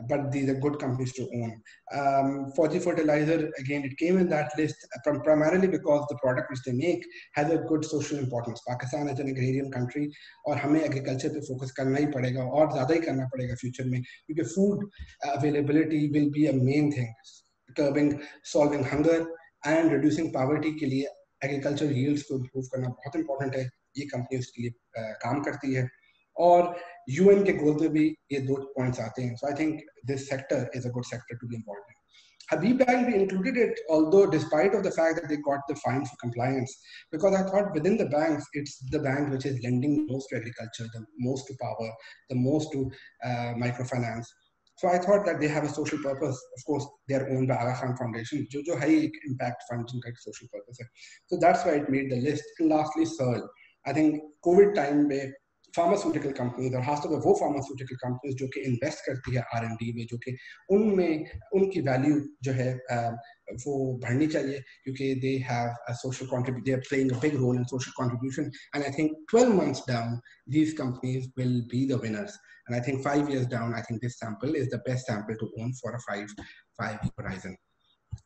Speaker 2: but these are good companies to own. Um, Fauji Fertilizer, again, it came in that list primarily because the product which they make has a good social importance. Pakistan is an agrarian country और हमें agriculture पे focus करना ही पड़ेगा और ज़्यादा ही करना पड़ेगा future में क्योंकि food availability will be a main thing. Curbing, solving hunger and reducing poverty के लिए agriculture yields को improve करना बहुत important है ये company उसके लिए uh, काम करती है और यूएन के गोल में भी ये दो पॉइंट्स आते हैं so I think this sector is a good sector to be involve in Habib Bank, we included it, although despite of the fact that they got the fine for compliance, because I thought within the banks, it's the bank which is lending most to agriculture, the most to power, the most to uh, microfinance. So I thought that they have a social purpose. Of course, they are owned by Aga Khan Foundation, जो जो high impact fund जिनका social purpose So that's why it made the list. And lastly, Searle. I think COVID time में pharmaceutical companies और खासतौर पर वो pharmaceutical companies जो कि इन्वेस्ट करती है आर में जो कि उनमें उनकी वैल्यू जो है वो बढ़नी चाहिए क्योंकि they have social contribute they are playing a big role in social contribution and I think 12 months down these companies will be the winners i think 5 years down i think this sample is the best sample to own for a 5 5 year horizon.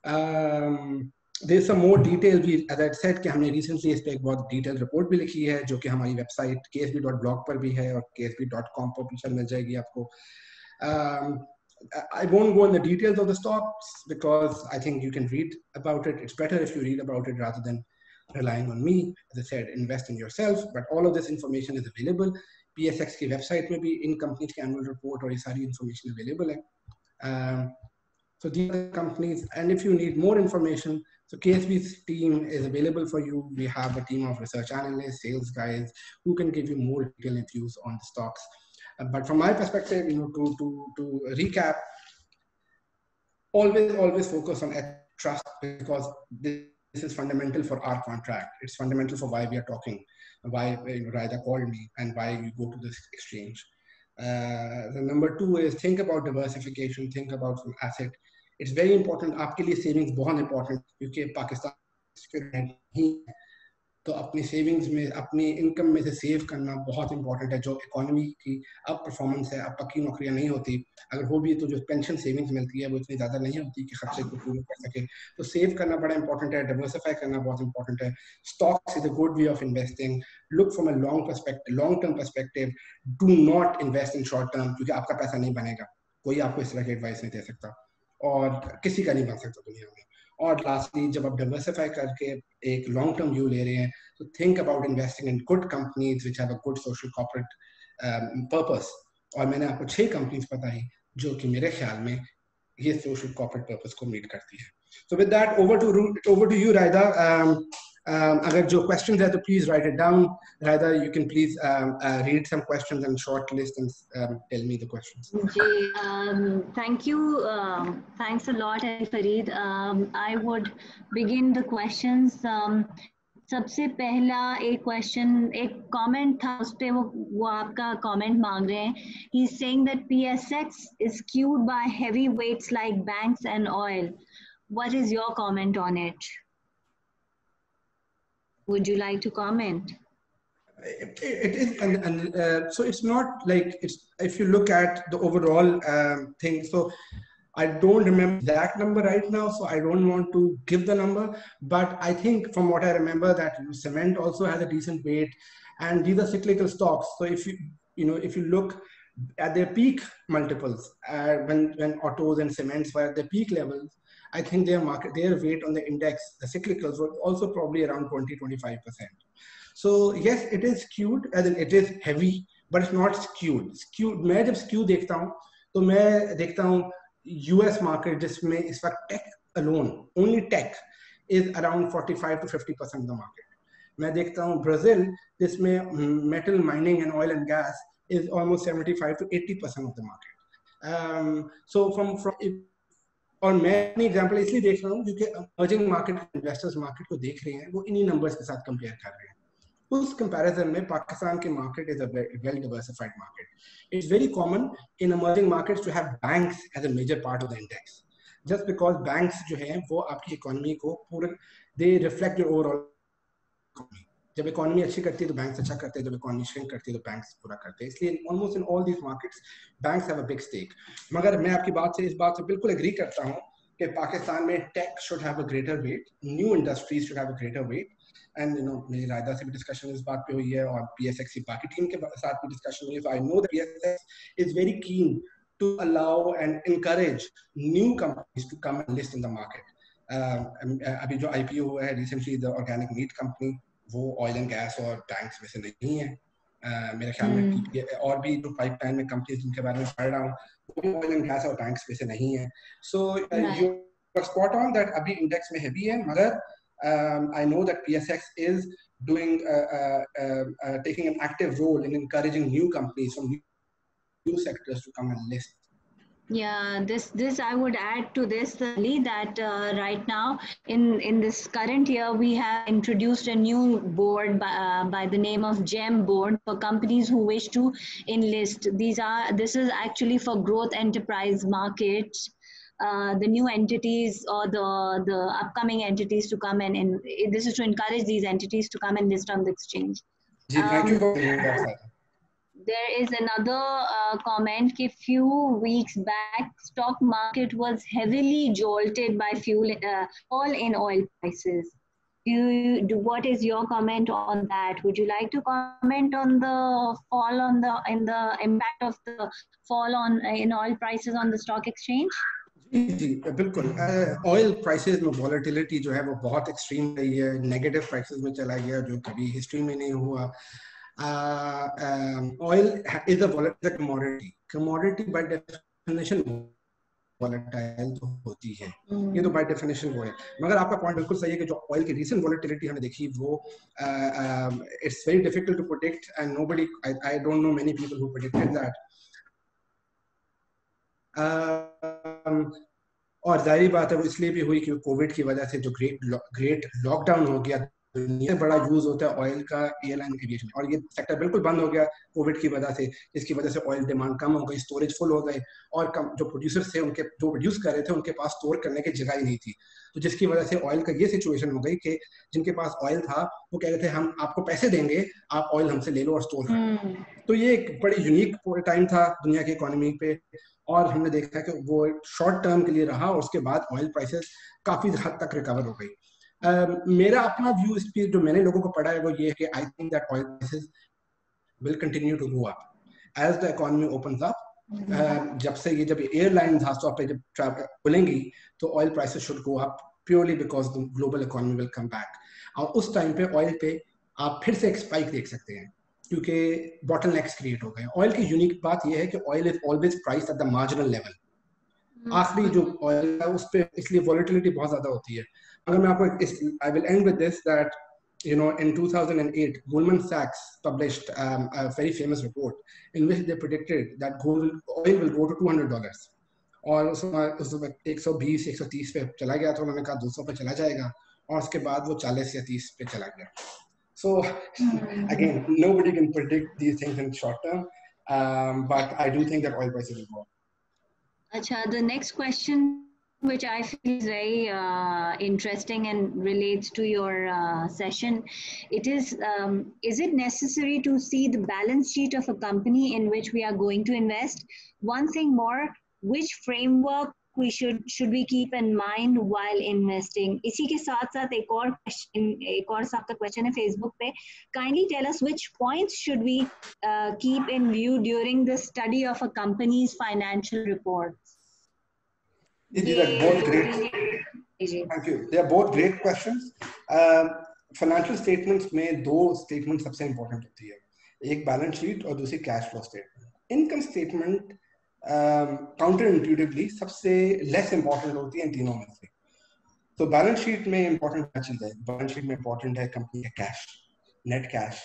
Speaker 2: Um, there some more detail भी as I said कि हमने recently इस पर एक बहुत detail report भी लिखी है जो कि हमारी वेबसाइट के एस बी डॉट ब्लॉग पर भी है और के एस बी डॉट कॉम पर भी मिल जाएगी आपको um, I won't go in the details of the stocks because I think you can read about it. It's better if you read about it rather than relying on me. As I said, invest in yourself. But all of this information is available. PSX की website में भी इन companies के annual report और ये सारी information available है. So these are the companies. And if you need more information, so KSB's team is available for you. We have a team of research analysts, sales guys who can give you more detailed views on the stocks. Uh, but from my perspective, you know, to, to, to recap, always, always focus on trust because this is fundamental for our contract. It's fundamental for why we are talking, why you know, Raida called me and why you go to this exchange. Uh, the number two is think about diversification, think about some asset it's very important आपके लिए savings बहुत important क्योंकि पाकिस्तान ही तो अपनी savings में, अपनी income में से सेव करना बहुत इंपॉर्टेंट है, जो इकोनॉमी की अब परफॉर्मेंस है अब पक्की नौकरियाँ नहीं होती। अगर हो भी तो जो पेंशन सेविंग्स मिलती है, वो इतनी ज़्यादा नहीं होती कि खर्चे को पूरा कर सके। तो सेव करना बड़ा इंपॉर्टेंट है डाइवर्सिफाई करना बहुत इंपॉर्टेंट है। Stocks is a good way of investing look from a long perspective long term perspective do not invest in short term क्योंकि आपका पैसा नहीं बनेगा। कोई आपको इस तरह की एडवाइस नहीं दे सकता। और किसी का नहीं बन सकता दुनिया में। और लास्टली जब आप डाइवर्सिफाई करके एक लॉन्ग टर्म व्यू ले रहे हैं तो think about investing in good companies which have a good social corporate purpose और मैंने आपको छह कंपनीज़ बताई जो कि मेरे ख्याल में ये सोशल कॉर्पोरेट पर्पस को मीट करती है। So with that over to over to you Raida Um, अगर जो questions है तो please write it down. Rather, you can please um, uh, read some questions and short list and um, tell me the questions.
Speaker 1: Jay, um, thank you. Um, thanks a lot, Farid. Um, I would begin the questions. Um, सबसे पहला एक question एक comment था उस पे वो वो आपका कमेंट मांग रहे हैं he saying that PSX is skewed by heavy weights like banks and oil what is your comment on it would you like to comment?
Speaker 2: It, it is, and, and uh, so it's not like it's if you look at the overall um, thing. So I don't remember that number right now, so I don't want to give the number. But I think from what I remember, that cement also has a decent weight, and these are cyclical stocks. So if you you know if you look at their peak multiples, uh, when when autos and cements were at their peak levels, I think their market, their weight on the index, the cyclicals were also probably around 20, 25%. So yes, it is skewed, as in it is heavy, but it's not skewed. Skewed, मैं जब skew देखता हूँ, तो मैं देखता हूँ US market जिसमें इस वक्त tech alone, only tech is around 45 to 50 percent of the market. मैं देखता हूँ Brazil जिसमें metal mining and oil and gas is almost 75 to 80 percent of the market. Um, so from from और मैं अपनी एग्जांपल इसलिए देख रहा हूँ, क्योंकि अर्जिंग मार्केट इन्वेस्टर्स मार्केट को देख रहे हैं, वो इन्हीं नंबर्स के साथ कंपेयर कर रहे हैं। उस कंपैरिजन में पाकिस्तान के market is a well diversified market it's very common in emerging markets to have banks as a major part of the index just because banks जो हैं, वो आपकी इकोनॉमी को पूरे they reflect your overall economy जब economy अच्छी करती है तो बैंक अच्छा करते हैं जब इकोनॉमी श्रिंक करती है तो बैंक पूरा करते हैं। इसलिए almost in all these markets banks have a big stake मगर मैं आपकी बात से इस बात से बिल्कुल एग्री करता हूँ कि पाकिस्तान में tech should have a greater weight new industries should have a greater weight and you know मेरी रायदा से भी डिस्कशन इस बात पे हुई है और पीएसएक्स की बाकी टीम के साथ भी डिस्कशन हुई है। So I know that PSX is very keen allow and encourage new companies to come and list in the market. Uh, अभी जो IPO हुआ है recently the organic meat company वो ऑयल एंड गैस और banks में से नहीं है। uh, मेरे ख्याल में hmm. और भी जो पाइपलाइन में कंपनीज़ जिनके बारे में पढ़ रहा हूँ वो ऑयल एंड गैस और टैंक्स में से नहीं है। So you spot on that अभी इंडेक्स में हैवी है मगर I know that PSX is doing uh, uh, uh, taking an active role in encouraging new companies from new sectors to come and list.
Speaker 1: Yeah this this i would add to this Lee, that uh, right now in in this current year we have introduced a new board by, uh, by the name of gem board for companies who wish to enlist. These are this is actually for growth enterprise markets. Uh, the new entities or the the upcoming entities to come in and this is to encourage these entities to come and list on the exchange.
Speaker 2: Um,
Speaker 1: there is another uh, comment A few weeks back stock market was heavily jolted by fuel uh, all in oil prices do, do what is your comment on that would you like to comment on the fall on the in the impact of the fall on uh, in oil prices on the stock exchange
Speaker 2: जी जी बिल्कुल oil prices में volatility जो है वो बहुत extreme रही है नेगेटिव प्राइसेस में चला गया जो कभी हिस्ट्री में नहीं हुआ Uh, um, oil is a volatile commodity. Commodity by definition volatile तो होती है mm. ये तो बाय डेफिनेशन वो है मगर आपका पॉइंट बिल्कुल सही है कि जो ऑयल की रीसेंट वॉलेटिलिटी हमने देखी वो it's very difficult to predict and nobody I don't know many people who predicted that और ज़ाहिर बात है वो इसलिए भी हुई कि कोविड की वजह से जो ग्रेट ग्रेट लॉकडाउन हो गया दुनिया में बड़ा यूज़ होता है ऑयल का एयरलाइन एविएशन और ये सेक्टर बिल्कुल बंद हो गया कोविड की वजह से। जिसकी वजह से ऑयल डिमांड कम हो गई स्टोरेज फुल हो गए और कम। जो प्रोड्यूसर थे उनके जो प्रोड्यूस कर रहे थे उनके पास स्टोर करने की जगह ही नहीं थी। तो जिसकी वजह से ऑयल का ये सिचुएशन हो गई कि जिनके पास ऑयल था वो कह रहे थे हम आपको पैसे देंगे आप ऑयल हमसे ले लो और स्टोर कर हम्म। तो ये एक बड़ी यूनिक टाइम था दुनिया की इकोनॉमी पे। और हमने देखा कि वो शॉर्ट टर्म के लिए रहा और उसके बाद ऑयल प्राइसेस काफ़ी हद तक रिकवर हो गई। मेरा अपना व्यू इस पे जो मैंने लोगों को पढ़ा है वो ये है कि I think that oil prices continue to go up as the economy opens up. हम्म। जब से ये जब एयरलाइन खासतौर पे जब खुलेंगी तो oil prices should go up purely because the global economy will come back और उस टाइम पे ऑयल पे आप फिर से एक स्पाइक देख सकते हैं क्योंकि बॉटल नेक्स क्रिएट हो गए ऑयल की यूनिक बात यह है कि oil is always price at the marginal level आखिरी जो ऑयल है उस पर इसलिए वॉलिटिलिटी बहुत ज़्यादा होती है। अगर मैं आपको I will end with this that you know, in 2008, Goldman Sachs published um, a very famous report in which they predicted that gold oil will go to 200 dollars. और उसमें उस एक सौ बीस एक सौ तीस पे चला गया तो उन्होंने कहा दो सौ पे चला जाएगा और उसके बाद वो चालीस या तीस पे चला गया So again, nobody can predict these things in short term, um, but I do think that oil prices will go up.
Speaker 1: Acha, the next question, which I feel is very uh, interesting and relates to your uh, session, it is: um, Is it necessary to see the balance sheet of a company in which we are going to invest? One thing more, which framework we should should we keep in mind while investing इसी के साथ साथ एक और एक और सबका question है फेसबुक पे kindly tell us which points should we uh, keep in view during the study of a company's financial reports
Speaker 2: These are both great thank you they are both great questions uh, financial statements में दो statements सबसे important होती है एक balance sheet और दूसरी cash flow statement income statement counter um, intuitively सबसे less important होती है इन तीनों में से तो बैलेंस शीट में इंपॉर्टेंट क्या चीज़ है बैलेंस शीट में इंपॉर्टेंट है कंपनी का कैश नेट कैश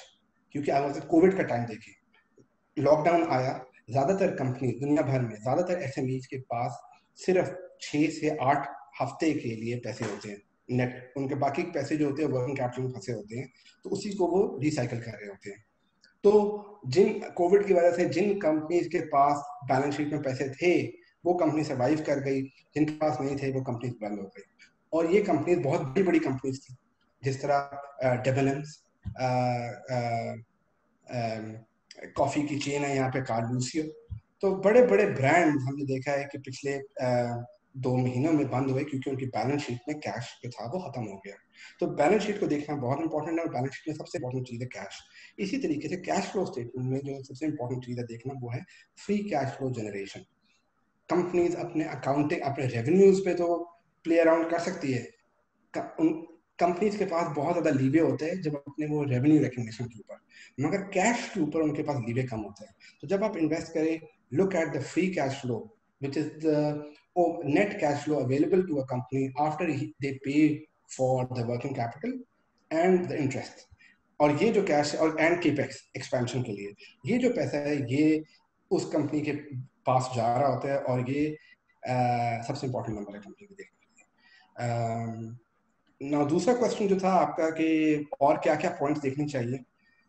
Speaker 2: क्योंकि अगर कोविड का टाइम देखिए लॉकडाउन आया ज़्यादातर कंपनी दुनिया भर में ज़्यादातर एस के पास सिर्फ़ छह से आठ हफ़्ते के लिए पैसे होते हैं नेट उनके बाकी पैसे जो होते हैं वर्किंग कैपिटल में फंसे होते हैं तो उसी को वो रिसाइकल कर रहे होते हैं। तो जिन कोविड की वजह से जिन कंपनीज़ के पास बैलेंस शीट में पैसे थे, वो कंपनी सर्वाइव कर गई। जिनके पास नहीं थे, वो कंपनी बंद हो गई। और ये कंपनीज़ बहुत बड़ी बड़ी कंपनीज़ थी, जिस तरह डेबलेंस कॉफ़ी की चेन है यहाँ पे कार्लूसियो तो बड़े बड़े ब्रांड हमने देखा है कि पिछले दो महीनों में बंद हुए क्योंकि उनकी बैलेंस शीट में कैश जो था वो खत्म हो गया। तो बैलेंस शीट को देखना बहुत इंपॉर्टेंट है और बैलेंस शीट में सबसे इंपॉर्टेंट चीज़ है कैश इसी तरीके से कैश फ्लो स्टेटमेंट में जो सबसे इंपॉर्टेंट चीज़ है देखना वो है free cash flow generation companies अपने अकाउंटिंग अपने रेवेन्यूज पे तो प्ले अराउंड कर सकती है। कंपनीज़ के पास बहुत ज़्यादा लीवे होते हैं जब अपने वो रेवेन्यू रिकग्निशन के ऊपर। मगर कैश के ऊपर उनके पास लीवे कम होते हैं। तो जब आप इन्वेस्ट करें look at the free cash flow which is the net cash flow available to a company after they pay for the working capital and the interest. और ये जो कैश और एंड केपेक्स एक्सपेंशन के लिए ये जो पैसा है ये उस कंपनी के पास जा रहा होता है और ये आ, सबसे इंपॉर्टेंट नंबर है कंपनी के देखने के लिए। ना दूसरा क्वेश्चन जो था आपका कि और क्या क्या पॉइंट्स देखने चाहिए?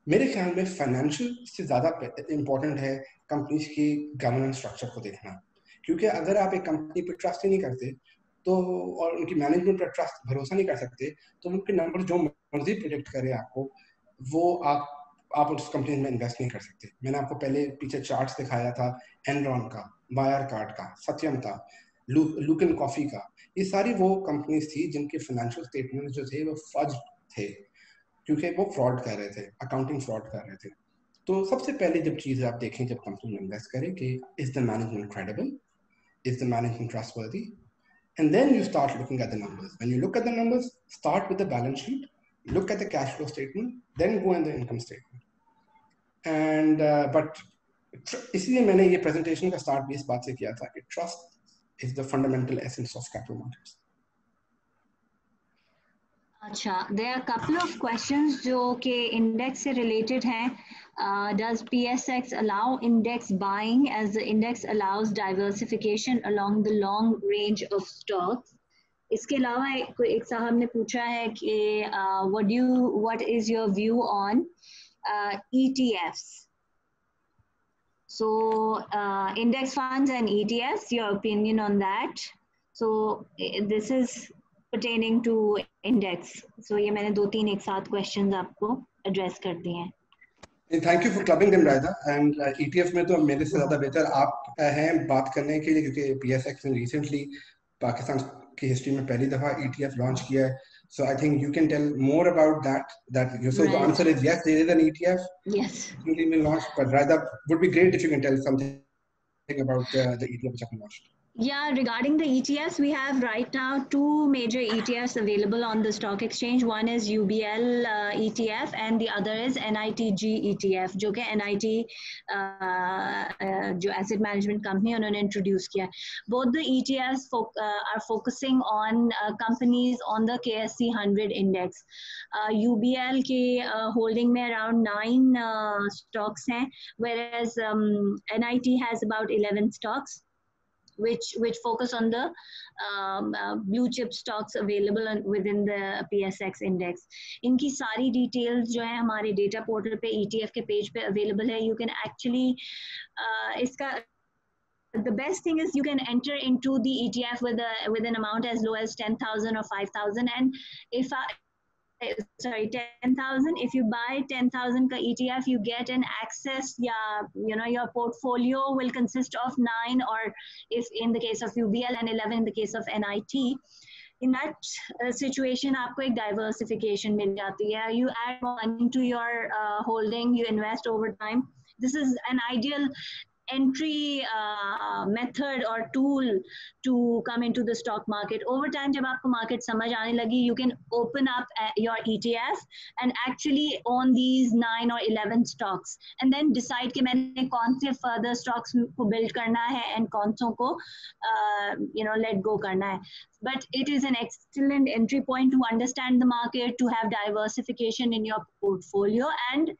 Speaker 2: मेरे ख्याल में फाइनेंशियल से ज़्यादा इम्पोर्टेंट है कंपनीज़ की गवर्नेंस स्ट्रक्चर को देखना। क्योंकि अगर आप एक कंपनी पर ट्रस्ट ही नहीं करते तो और उनकी मैनेजमेंट पर ट्रस्ट भरोसा नहीं कर सकते तो उनके नंबर जो मर्ज़ी प्रोजेक्ट करे आपको वो आप आप उस कंपनी में इन्वेस्ट नहीं कर सकते। मैंने आपको पहले पीछे चार्ट्स दिखाया था एनरॉन का बायर कार्ड का सत्यम था लू, लुकन कॉफ़ी का ये सारी वो कंपनीज़ थी जिनके फाइनेंशियल स्टेटमेंट जो थे वो फ़र्ज़ थे क्योंकि वो फ्रॉड कर रहे थे अकाउंटिंग फ्रॉड कर रहे थे। तो सबसे पहले जब चीज़ आप देखें जब कंपनी में इन्वेस्ट करें कि is the management credible is the management trustworthy? And then you start looking at the numbers. When you look at the numbers, start with the balance sheet, look at the cash flow statement, then go in the income statement. And uh, but इसलिए मैंने ये presentation का start भी इस बात से किया था कि trust is the fundamental essence of capital markets.
Speaker 1: अच्छा there are couple of questions जो कि इंडेक्स से रिलेटेड हैं Does PSX allow index buying as the index allows diversification along the long range of stocks इसके अलावा एक, एक साहब ने पूछा है कि what you what is your view on ETFs so uh, index funds and ETFs your opinion on that so this is pertaining to index. So ये मैंने दो तीन एक साथ questions आपको address कर दिए हैं.
Speaker 2: थैंक यू फॉर क्लबिंग दिम राजा एंड ईटीएफ में तो मेरे से ज़्यादा बेहतर आप हैं बात करने के लिए क्योंकि पीएसएक्स ने रिसेंटली पाकिस्तान की हिस्ट्री में पहली दफ़ा ई टी एफ़ लॉन्च किया है। So I think you can tell more about that that so answer is yes there is an ETF
Speaker 1: yes
Speaker 2: recently में लॉन्च पर Raja would be great if you can tell something about the ETF which have launched
Speaker 1: Yeah, regarding the ETFs, we have right now two major ETFs available on the stock exchange. One is UBL uh, ETF and the other is NITG ETF, जो कि NIT uh, uh, जो asset management company उन्होंने introduce किया. Both the ETFs fo uh, are focusing on uh, companies on the KSC 100 index. Uh, UBL के uh, holding में around nine uh, stocks हैं, whereas um, NIT has about 11 stocks. which which focus on the um, uh, blue chip stocks available within the PSX index. इनकी सारी details जो है हमारे data portal पे ETF के page पे available है. You can actually uh, इसका the best thing is you can enter into the ETF with a with an amount as low as 10,000 or 5,000 and if I, sorry 10000 if you buy 10000 ka etf you get an access yeah you know your portfolio will consist of 9 or if in the case of ubl and 11 in the case of nit in that uh, situation aapko ek diversification mil jati hai you add money to your uh, holding you invest over time. This is an ideal entry uh, method or tool to come into the stock market. Over time when you market lagi you can open up uh, your etf and actually own these 9 or 11 stocks and then decide ki maine kaun se further stocks ko build karna hai and kaun ko uh, you know let go karna hai but it is an excellent entry point to understand the market to have diversification in your portfolio and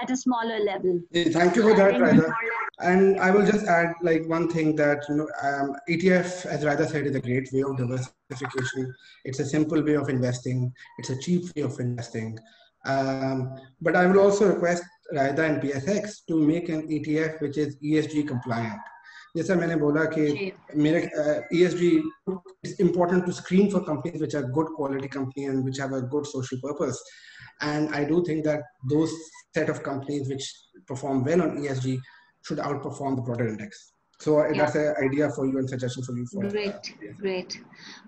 Speaker 1: at a smaller level.
Speaker 2: Thank you for that, Raida. And I will just add like one thing that you know um, ETF, as Raida said, is a great way of diversification. It's a simple way of investing. It's a cheap way of investing. Um, but I will also request Raida and PSX to make an ETF which is ESG compliant. जैसा मैंने बोला कि मेरे ESG is important to screen for companies which are good quality company and which have a good social purpose. And I do think that those set of companies which perform well on ESG should outperform the broader index. So yeah. that's an idea for you and suggestion for you. For
Speaker 1: great, great.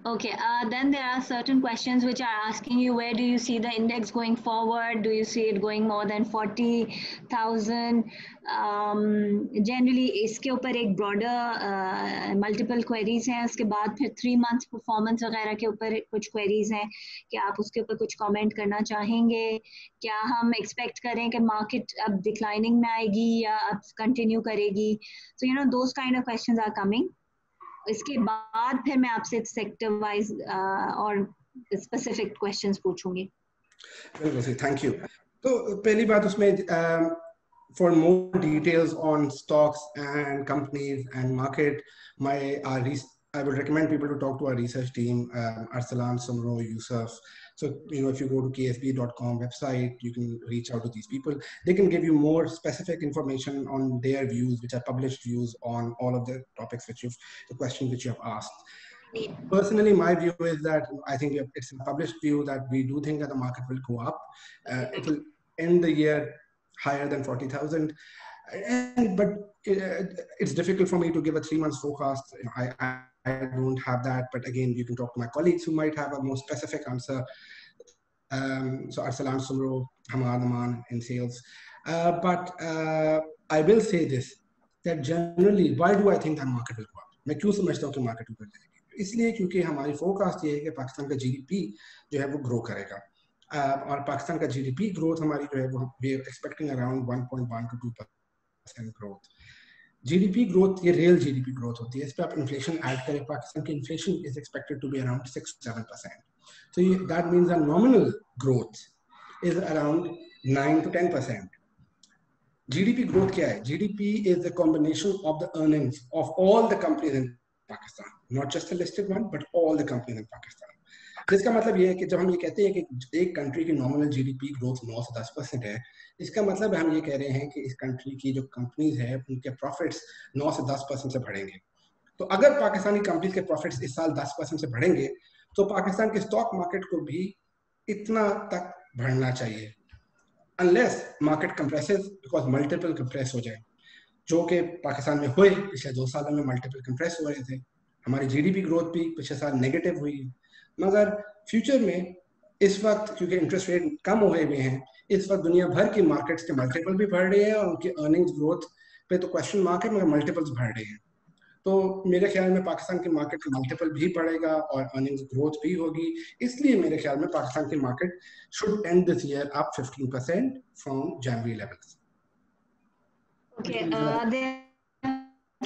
Speaker 1: Okay, uh, then there are certain questions which are asking you, where do you see the index going forward? Do you see it going more than 40,000? Generally um, इसके ऊपर एक broader multiple queries हैं उसके बाद फिर three months performance वगैरह के ऊपर कुछ क्वेरीज हैं कि आप उसके ऊपर कुछ कमेंट करना चाहेंगे क्या हम एक्सपेक्ट करें कि मार्केट अब डिक्लाइनिंग में आएगी या अब कंटिन्यू करेगी so you know those kind of questions are coming इसके बाद फिर मैं आपसे सेक्टर वाइज और स्पेसिफिक क्वेश्चंस पूछूँगी
Speaker 2: बिल्कुल थैंक यू तो पहली बात उसमें for more details on stocks and companies and market, my uh, I would recommend people to talk to our research team, um, Arsalan, Sumro, Yusuf. So, you know, if you go to ksb.com website, you can reach out to these people. They can give you more specific information on their views, which are published views on all of the topics which you've, the questions which you have asked. Personally, my view is that I think it's a published view that we do think that the market will go up. Uh, it will end the year higher than 40,000. And, but it, it's difficult for me to give a three months forecast. I, I, I, don't have that, but again, you can talk to my colleagues who might have a more specific answer. Um, so Arsalan Sumro, Hamad Aman in sales. Uh, but uh, I will say this, that generally, why do I think that market will go up? मैं क्यों समझता हूँ कि market ऊपर जाएगी इसलिए क्योंकि हमारी फोरकास्ट ये है कि पाकिस्तान का जीडीपी जो है वो ग्रो करेगा और पाकिस्तान का जीडीपी ग्रोथ हमारी जो है वो we expecting around 1.1 to 2 percent growth GDP growth ये रियल जीडीपी ग्रोथ होती है इस पर आप इन्फ्लेशन ऐड करें पाकिस्तान की inflation is expected to be around 6 7 percent so you, that means a nominal growth is around 9 to 10 percent gdp growth kya hai gdp is the combination of the earnings of all the companies in pakistan not just the listed one but all the companies in pakistan जिसका मतलब ये है कि जब हम ये कहते हैं कि एक कंट्री की नॉमिनल जीडीपी ग्रोथ नौ से 10 परसेंट है, इसका मतलब हम ये कह रहे हैं कि इस कंट्री की जो कंपनीज़ है, उनके प्रॉफिट्स नौ से 10 परसेंट से बढ़ेंगे। तो अगर पाकिस्तानी कंपनीज़ के प्रॉफिट्स इस साल 10 परसेंट से बढ़ेंगे तो पाकिस्तान के स्टॉक मार्केट को भी इतना तक बढ़ना चाहिए। Unless market compresses because multiple compress हो जाए, जो कि पाकिस्तान में हुए, पिछले दो सालों में मल्टीपल कंप्रेस हो रहे थे। हमारी जीडीपी ग्रोथ भी पिछले साल नेगेटिव हुई। मगर फ्यूचर में इस वक्त क्योंकि इंटरेस्ट रेट कम हुए हुए हैं इस वक्त दुनिया भर की मार्केट्स के मल्टीपल भी बढ़ रही है और उनकी अर्निंग्स ग्रोथ पे तो क्वेश्चन मार्क है मगर मल्टीपल्स बढ़ रहे हैं। तो मेरे ख्याल में पाकिस्तान की मार्केट का मल्टीपल भी बढ़ेगा और अर्निंग्स ग्रोथ भी होगी। इसलिए मेरे ख्याल में पाकिस्तान की market should end this year up 15 percent from January levels
Speaker 1: Okay,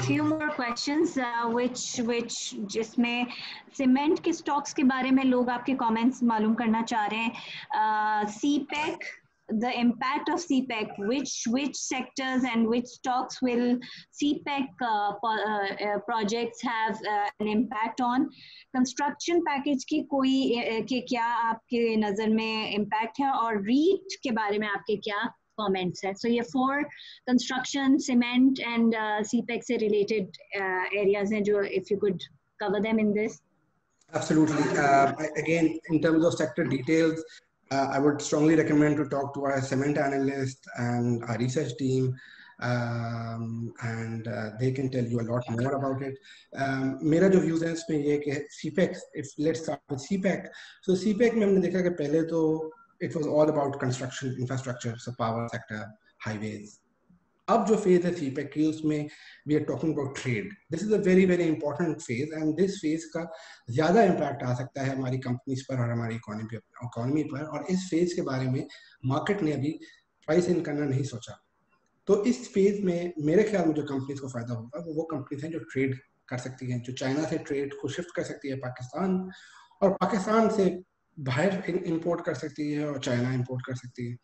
Speaker 1: few more questions uh, which which जिसमें सीमेंट के स्टॉक्स के बारे में लोग आपके कमेंट्स मालूम करना चाह रहे हैं CPEC the impact of CPEC, which which sectors and which stocks will CPEC uh, uh, projects have uh, an impact on? Construction package की कोई के क्या आपके नज़र में impact है और REIT के बारे में आपके क्या comments है? So ये four construction, cement and uh, CPEC से related uh, areas हैं जो if you could cover them in this.
Speaker 2: Absolutely. Uh, again, in terms of sector details, uh, I would strongly recommend to talk to our cement analyst and our research team, um, and uh, they can tell you a lot more about it. Um, मेरा जो views है इसमें ये कि CPEC, if let's start with CPEC. So CPEC में हमने देखा कि पहले तो it was all about construction infrastructure, so power sector, highways, अब जो फ़ेज़ है सी पैक की उसमें we are talking about trade this is a very very important phase and this phase का ज़्यादा इम्पैक्ट आ सकता है हमारी कंपनीज़ पर और हमारी इकोनॉमी पर और इस फ़ेज़ के बारे में मार्केट ने अभी प्राइस इन करना नहीं सोचा। तो इस फ़ेज़ में मेरे ख्याल में जो कंपनीज़ को फ़ायदा होगा वो वो कंपनीज़ हैं जो ट्रेड कर सकती हैं जो चाइना से ट्रेड को शिफ्ट कर सकती है पाकिस्तान और पाकिस्तान से बाहर इंपोर्ट कर सकती है और चाइना इंपोर्ट कर सकती है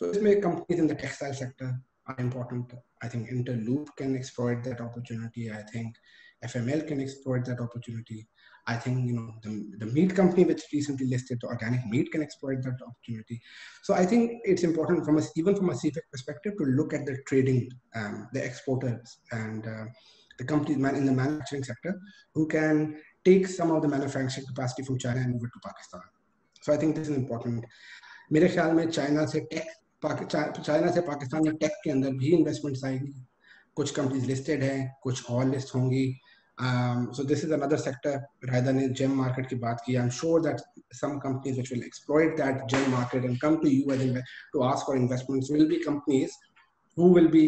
Speaker 2: तो इसमें companies in the textile sector are important. I think Interloop can exploit that opportunity. I think FML can exploit that opportunity. I think you know the, the meat company which recently listed organic meat can exploit that opportunity. So I think it's important from us even from a CFEC perspective to look at the trading, um, the exporters and uh, the companies man in the manufacturing sector who can take some of the manufacturing capacity from China and move it to Pakistan. So I think this is important मेरे ख्याल में China से take China से पाकिस्तान में take के अंदर भी investments आएँगी। कुछ कंपनीज़ लिस्टेड हैं, कुछ और लिस्ट होंगी। So this is another sector Raida ने जेम मार्केट की बात की I am sure that some companies which will exploit that gem market and come to you as to ask for investments will be companies who will be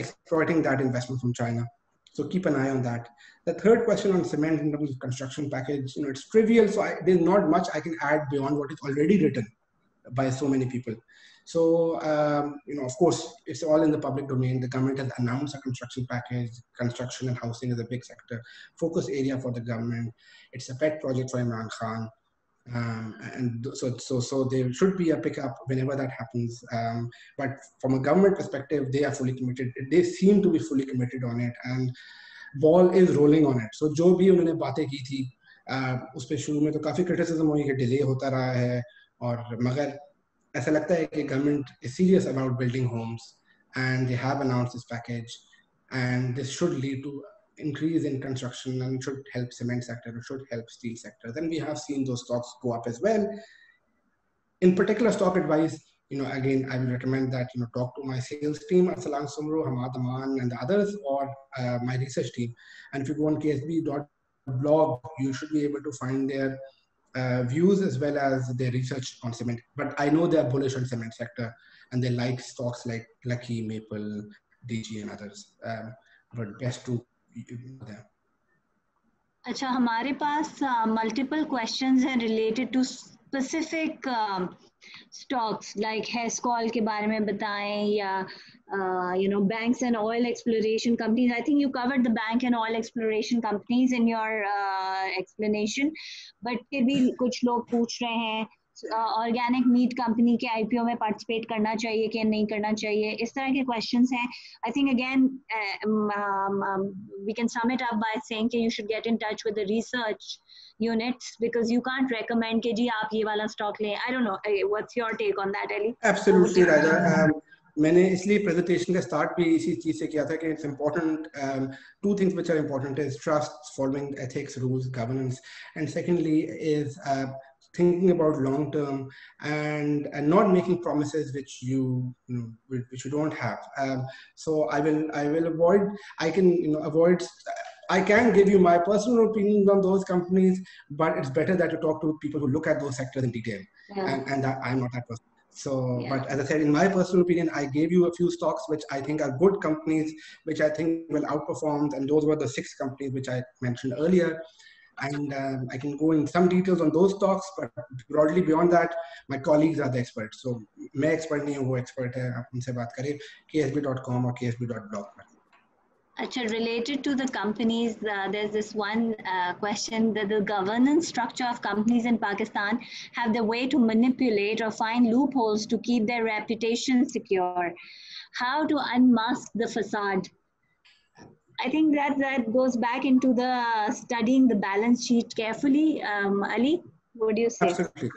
Speaker 2: exploiting that investment from China So keep an eye on that. The third question on cement in terms of construction package, you know, it's trivial. So I, there's not much I can add beyond what is already written by so many people. So, um, you know, of course, it's all in the public domain. The government has announced a construction package. Construction and housing is a big sector, focus area for the government. It's a pet project for Imran Khan. Um, and so, so, so there should be a pickup whenever that happens. Um, but from a government perspective, they are fully committed. They seem to be fully committed on it, and ball is rolling on it. So जो भी उन्होंने बातें की थी, uh, उस पर शुरू में तो काफी क्रिटिसिज्म हुई कि डिले होता रहा है और मगर ऐसा लगता है कि government is serious about building homes and they have announce this package and this should lead to increase in construction and should help cement sector or should help steel sector then we have seen those stocks go up as well in particular stock advice you know again i would recommend that you know talk to my sales team Arsalan Sumru, Hamad Aman and the others or uh, my research team and if you go on ksb.blog you should be able to find their uh, views as well as their research on cement. But I know they're bullish on cement sector and they like stocks like Lucky, Maple, DG and others. Um, but best to.
Speaker 1: अच्छा हमारे पास multiple questions हैं related to specific stocks like Hascol के बारे में बताएँ या you know banks and oil exploration companies I think you covered the bank and oil exploration companies in your explanation but के भी कुछ लोग पूछ रहे हैं ऑर्गेनिक मीट कंपनी के आईपीओ में पार्टिसिपेट करना चाहिए कि नहीं करना चाहिए? इस तरह के क्वेश्चंस हैं। I think again we can sum it up by saying कि you should get in touch with the research units because you can't recommend कि जी आप ये वाला स्टॉक लें। I don't know what's your take on that Ali
Speaker 2: absolutely Raja मैंने इसलिए presentation का स्टार्ट भी इसी चीज़ से किया था कि it's important two things which are important is trust following ethics rules governance and secondly is thinking about long term and and not making promises which you, you know which you don't have um, so i will i will avoid i can you know avoid I can give you my personal opinions on those companies, but it's better that you talk to people who look at those sectors in detail. Yeah. And, and I'm not that person. So, yeah. but as I said, in my personal opinion, I gave you a few stocks which I think are good companies, which I think will outperform. And those were the six companies which I mentioned earlier And um, I can go in some details on those stocks, but broadly beyond that, my colleagues are the experts. So, मैं expert नहीं हूँ वो expert है आप उनसे बात करिए ksb.com or ksb.blog पर.
Speaker 1: Actually, related to the companies, uh, there's this one uh, question that the governance structure of companies in Pakistan have the way to manipulate or find loopholes to keep their reputation secure. How to unmask the facade? I think that that goes back into the studying the balance sheet carefully. Um, Ali, what do you say?
Speaker 2: Absolutely.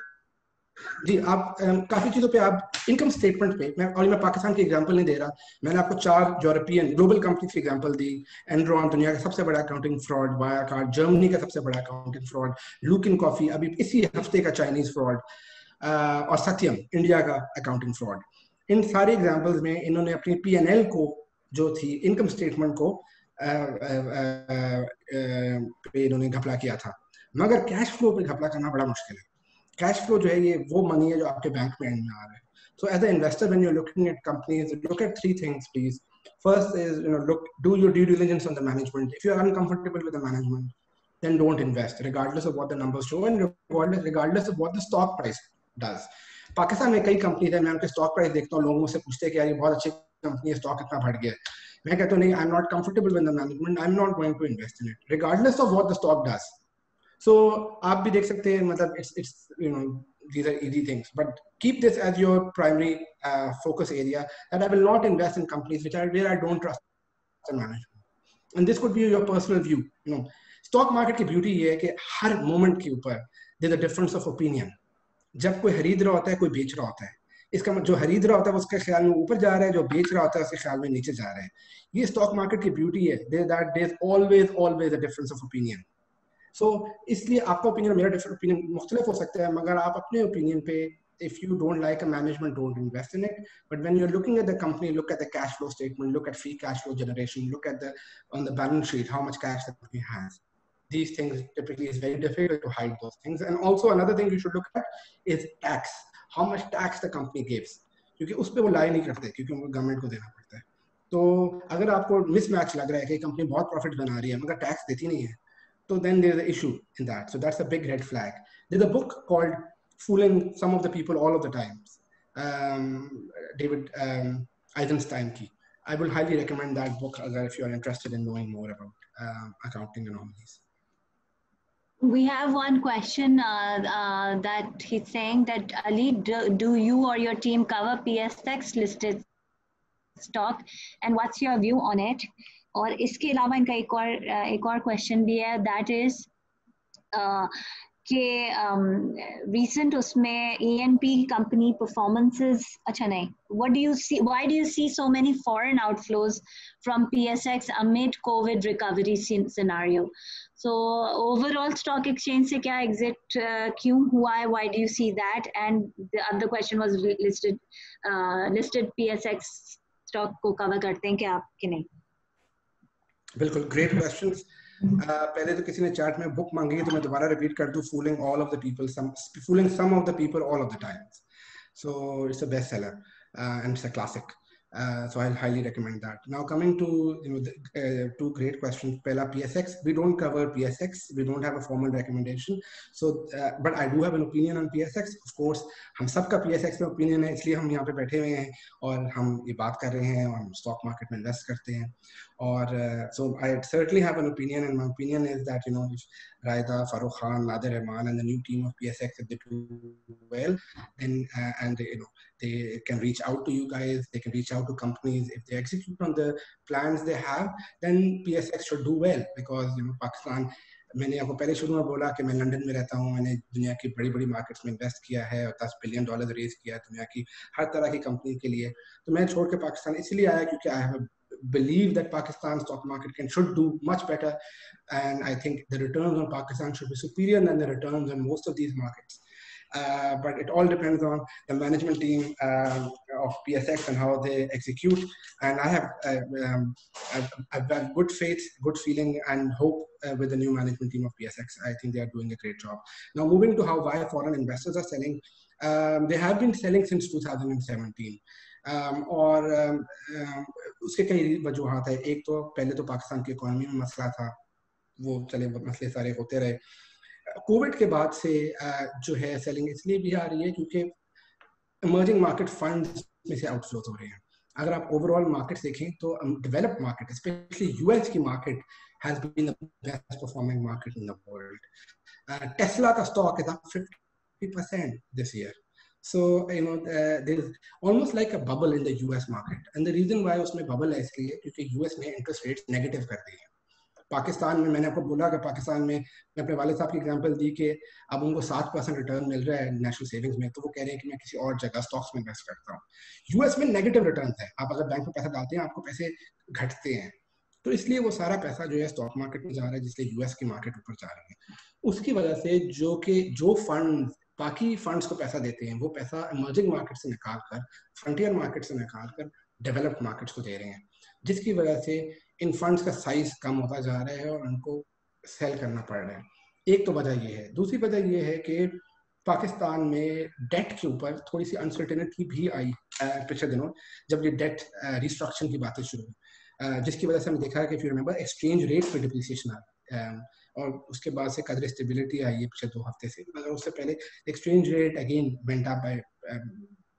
Speaker 2: जी आप काफी चीजों पे आप income statement पे मैं और मैं पाकिस्तान की एग्जांपल नहीं दे रहा मैंने आपको चार यूरोपियन ग्लोबल कंपनीज की एग्जांपल दी एंड्रॉन दुनिया का सबसे बड़ा accounting fraud Wirecard Germany का सबसे बड़ा अकाउंटिंग फ्रॉड लुकिन कॉफी अभी इसी हफ्ते का चाइनीज फ्रॉड और सत्यम इंडिया का अकाउंटिंग फ्रॉड इन सारे एग्जाम्पल्स में इन्होंने अपनी पी एन एल को जो थी इनकम स्टेटमेंट को पे इन्होंने घपला किया था मगर कैश फ्लो पे घपला करना बड़ा मुश्किल है कैश फ्लो जो है ये वो मनी है जो आपके बैंक में आ रहा है so as an investor when you're looking at companies look at three things please first is you know look do your due diligence on the management if you're uncomfortable with the management then don't invest regardless of what the numbers show and regardless regardless of what the stock price does Pakistan में कई companies है मैं उनके stock price देखता हूँ लोगों मुझसे पूछते हैं कि यार ये बहुत अच्छी कंपनी है स्टॉक इतना बढ़ गया मैं कहता हूँ, नहीं I am not comfortable with the management I am not going to invest in it regardless of what the stock does so आप भी देख सकते हैं मतलब it's it's you know these are easy things but keep this as your primary focus area that I will not invest in companies which are where I don't trust the management and this could be your personal view you know stock market की beauty ये है कि हर moment के ऊपर they the difference of opinion जब कोई खरीद रहा होता है, कोई बेच रहा होता है इसका जो खरीद रहा होता है उसके ख्याल में ऊपर जा रहा है जो बेच रहा होता है उसके ख्याल में नीचे जा रहा है ये स्टॉक मार्केट की ब्यूटी है there that there always always a difference of opinion so इसलिए आपका ओपिनियन मेरा डिफरेंट ओपिनियन मुख्तलिफ़ हो सकता है मगर आप अपने ओपिनियन पे if you don't like a management don't invest in it but when you're looking at the company look at the cash flow statement look at free cash flow generation look at the on the balance sheet how much cash the company has these things typically is very difficult to hide those things and also another thing you should look at is tax how much tax the company gives क्योंकि उस पर वो लाई नहीं करते, क्योंकि उनको government को देना पड़ता है। तो अगर आपको मिसमैच लग रहा है कि कंपनी बहुत प्रॉफिट बना रही है, मगर टैक्स देती नहीं है तो then there issue in that so that's a big red flag there the book called fooling some of the people all of the times David Eisenstein की. I will highly recommend that book अगर if you are interested in knowing more about accounting anomalies
Speaker 1: We have one question uh, uh, that he's saying that Ali, do, do you or your team cover PSX listed stock and what's your view on it? और इसके अलावा इनका एक और एक और question भी है दैट इज कि रीसेंट उसमें E N P company performances अच्छा नहीं। What do you see why do you see so many foreign outflows from PSX amid covid recovery scenario so overall stock exchange से क्या exit uh, क्यों हुआ है? Why do you see that and the other question was listed listed PSX stock को cover करते हैं क्या आप कि नहीं?
Speaker 2: बिल्कुल great question uh, Mm-hmm. Uh, पहले तो किसी ने चैट में बुक मांगी है तो मैं दोबारा रिपीट कर दू fooling all of the people some fooling some of the people all of the times so it's a best seller and it's a classic so I highly recommend that now coming to you know two great question पहला PSX we don't cover PSX we don't have a formal recommendation so but I do have an opinion on PSX of course हम सबका PSX में opinion है, इसलिए हम यहाँ पे बैठे हुए हैं और हम ये बात कर रहे हैं और हम स्टॉक मार्केट में इन्वेस्ट करते हैं। और uh, so I certainly have an opinion, and my opinion is that you know if Raida, Farooq Khan, Nadir Rahman, and the new team of PSX if they do well, then uh, and you know they can reach out to you guys, they can reach out to companies. If they execute on the plans they have, then PSX should do well because you know Pakistan. मैंने आपको पहले शुरू में बोला कि मैं London में रहता हूँ मैंने दुनिया की बड़ी बड़ी मार्केट्स में इन्वेस्ट किया है और दस बिलियन डॉलर रेज किया है दुनिया की हर तरह की कंपनी के लिए तो मैं छोड़ के पाकिस्तान इसलिए आया क्योंकि I have believe that Pakistan stock market can should do much better, and I think the returns on Pakistan should be superior than the returns on most of these markets. uh, but it all depends on the management team um, of PSX and how they execute. And I have uh, um, I've, I've, good faith, good feeling, and hope uh, with the new management team of PSX. I think they are doing a great job. Now, moving to how why foreign investors are selling, um, they have been selling since 2017. Um, और um, um, उसके कई वजूहत है। एक तो पहले तो पाकिस्तान की इकोनॉमी में मसला था, वो चले, मसले सारे होते रहे। कोविड के बाद से जो है सेलिंग इसलिए भी आ रही है क्योंकि इमर्जिंग मार्केट फंड में से आउटफ्लो हो रहे हैं। अगर आप ओवरऑल मार्केट देखें तो डेवलप्ड मार्केट स्पेशली यूएस की market has been the best performing market in the world Tesla का stock is up 50% this year so you know uh, there is almost like a bubble in the US market. And the reason why उसमें bubble है इसलिए क्योंकि US ने interest rates negative कर दी है। पाकिस्तान में मैंने आपको बोला कि पाकिस्तान में मैं अपने वाले साहब की एग्जांपल दी कि अब उनको सात परसेंट रिटर्न मिल रहा है नेशनल सेविंग्स में तो वो कह रहे हैं कि मैं किसी और जगह स्टॉक्स में इन्वेस्ट करता हूँ। यूएस में नेगेटिव रिटर्न है। आप अगर बैंक में पैसा डालते हैं आपको पैसे घटते हैं। तो इसलिए वो सारा पैसा जो है स्टॉक मार्केट में जा रहा है जिसलिए यूएस की मार्केट ऊपर जा रही है। उसकी वजह से जो कि जो फंड बाकी फंड्स को पैसा देते हैं, वो पैसा इमर्जिंग मार्केट से निकाल कर फ्रंटियर मार्केट से निकाल कर डेवलप्ड मार्केट्स को दे रहे हैं, जिसकी वजह से इन फंड्स का साइज़ कम होता जा रहा है और उनको सेल करना पड़ रहा है। एक तो वजह यह है। दूसरी वजह यह है कि पाकिस्तान में डेट के ऊपर थोड़ी सी अनसर्टेनिटी भी आई पिछले दिनों, जब ये डेट रिस्ट्रक्शन की बातें शुरू हुई। जिसकी वजह से हमने देखा है कि फिर रिमेंबर एक्सचेंज रेट पे डिप्रिसिएशन आ और उसके बाद से कदर स्टेबिलिटी आई है पिछले दो हफ़्ते से। मगर उससे पहले exchange rate again went up by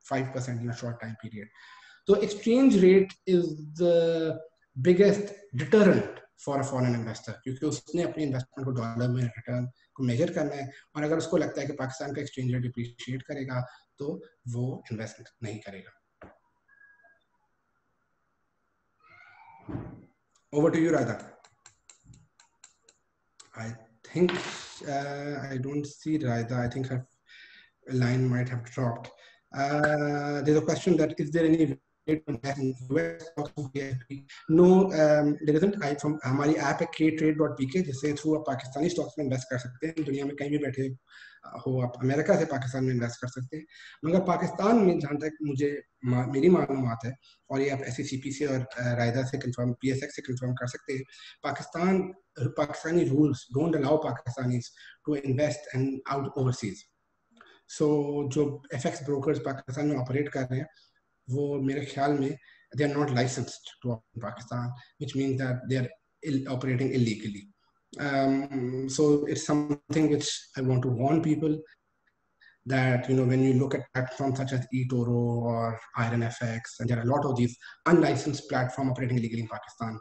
Speaker 2: five percent in short time period तो exchange rate is the biggest deterrent for a foreign investor क्योंकि उसने अपनी इन्वेस्टमेंट को डॉलर में रिटर्न को मेजर करना है और अगर उसको लगता है कि पाकिस्तान का एक्सचेंज रेट डिप्रिशिएट करेगा तो वो इन्वेस्ट नहीं करेगा। Over to you, radha. I think uh, i don't see radha i think her line might have dropped. Uh, there's a question that is there any know from हमारी app है trade dot P K जिससे through आप Pakistani stocks में invest कर सकते हैं। दुनिया में कहीं भी बैठे हो आप अमेरिका से पाकिस्तान में इन्वेस्ट कर सकते हैं। मगर पाकिस्तान में जहाँ तक मुझे मेरी मालूम है, और ये आप एस सी और रायदा से पी से कर सकते हैं। Pakistan, Pakistani rules don't allow to invest and out overseas so जो एफ़ पाकिस्तान में ऑपरेट कर रहे हैं वो मेरे ख्याल में they are not licensed to operate in Pakistan, which means that they are Ill, operating illegally. Um, so it's something which I want to warn people that you know when you look at platforms such as eToro or IronFX, and there are a lot of these unlicensed platform operating illegally in Pakistan,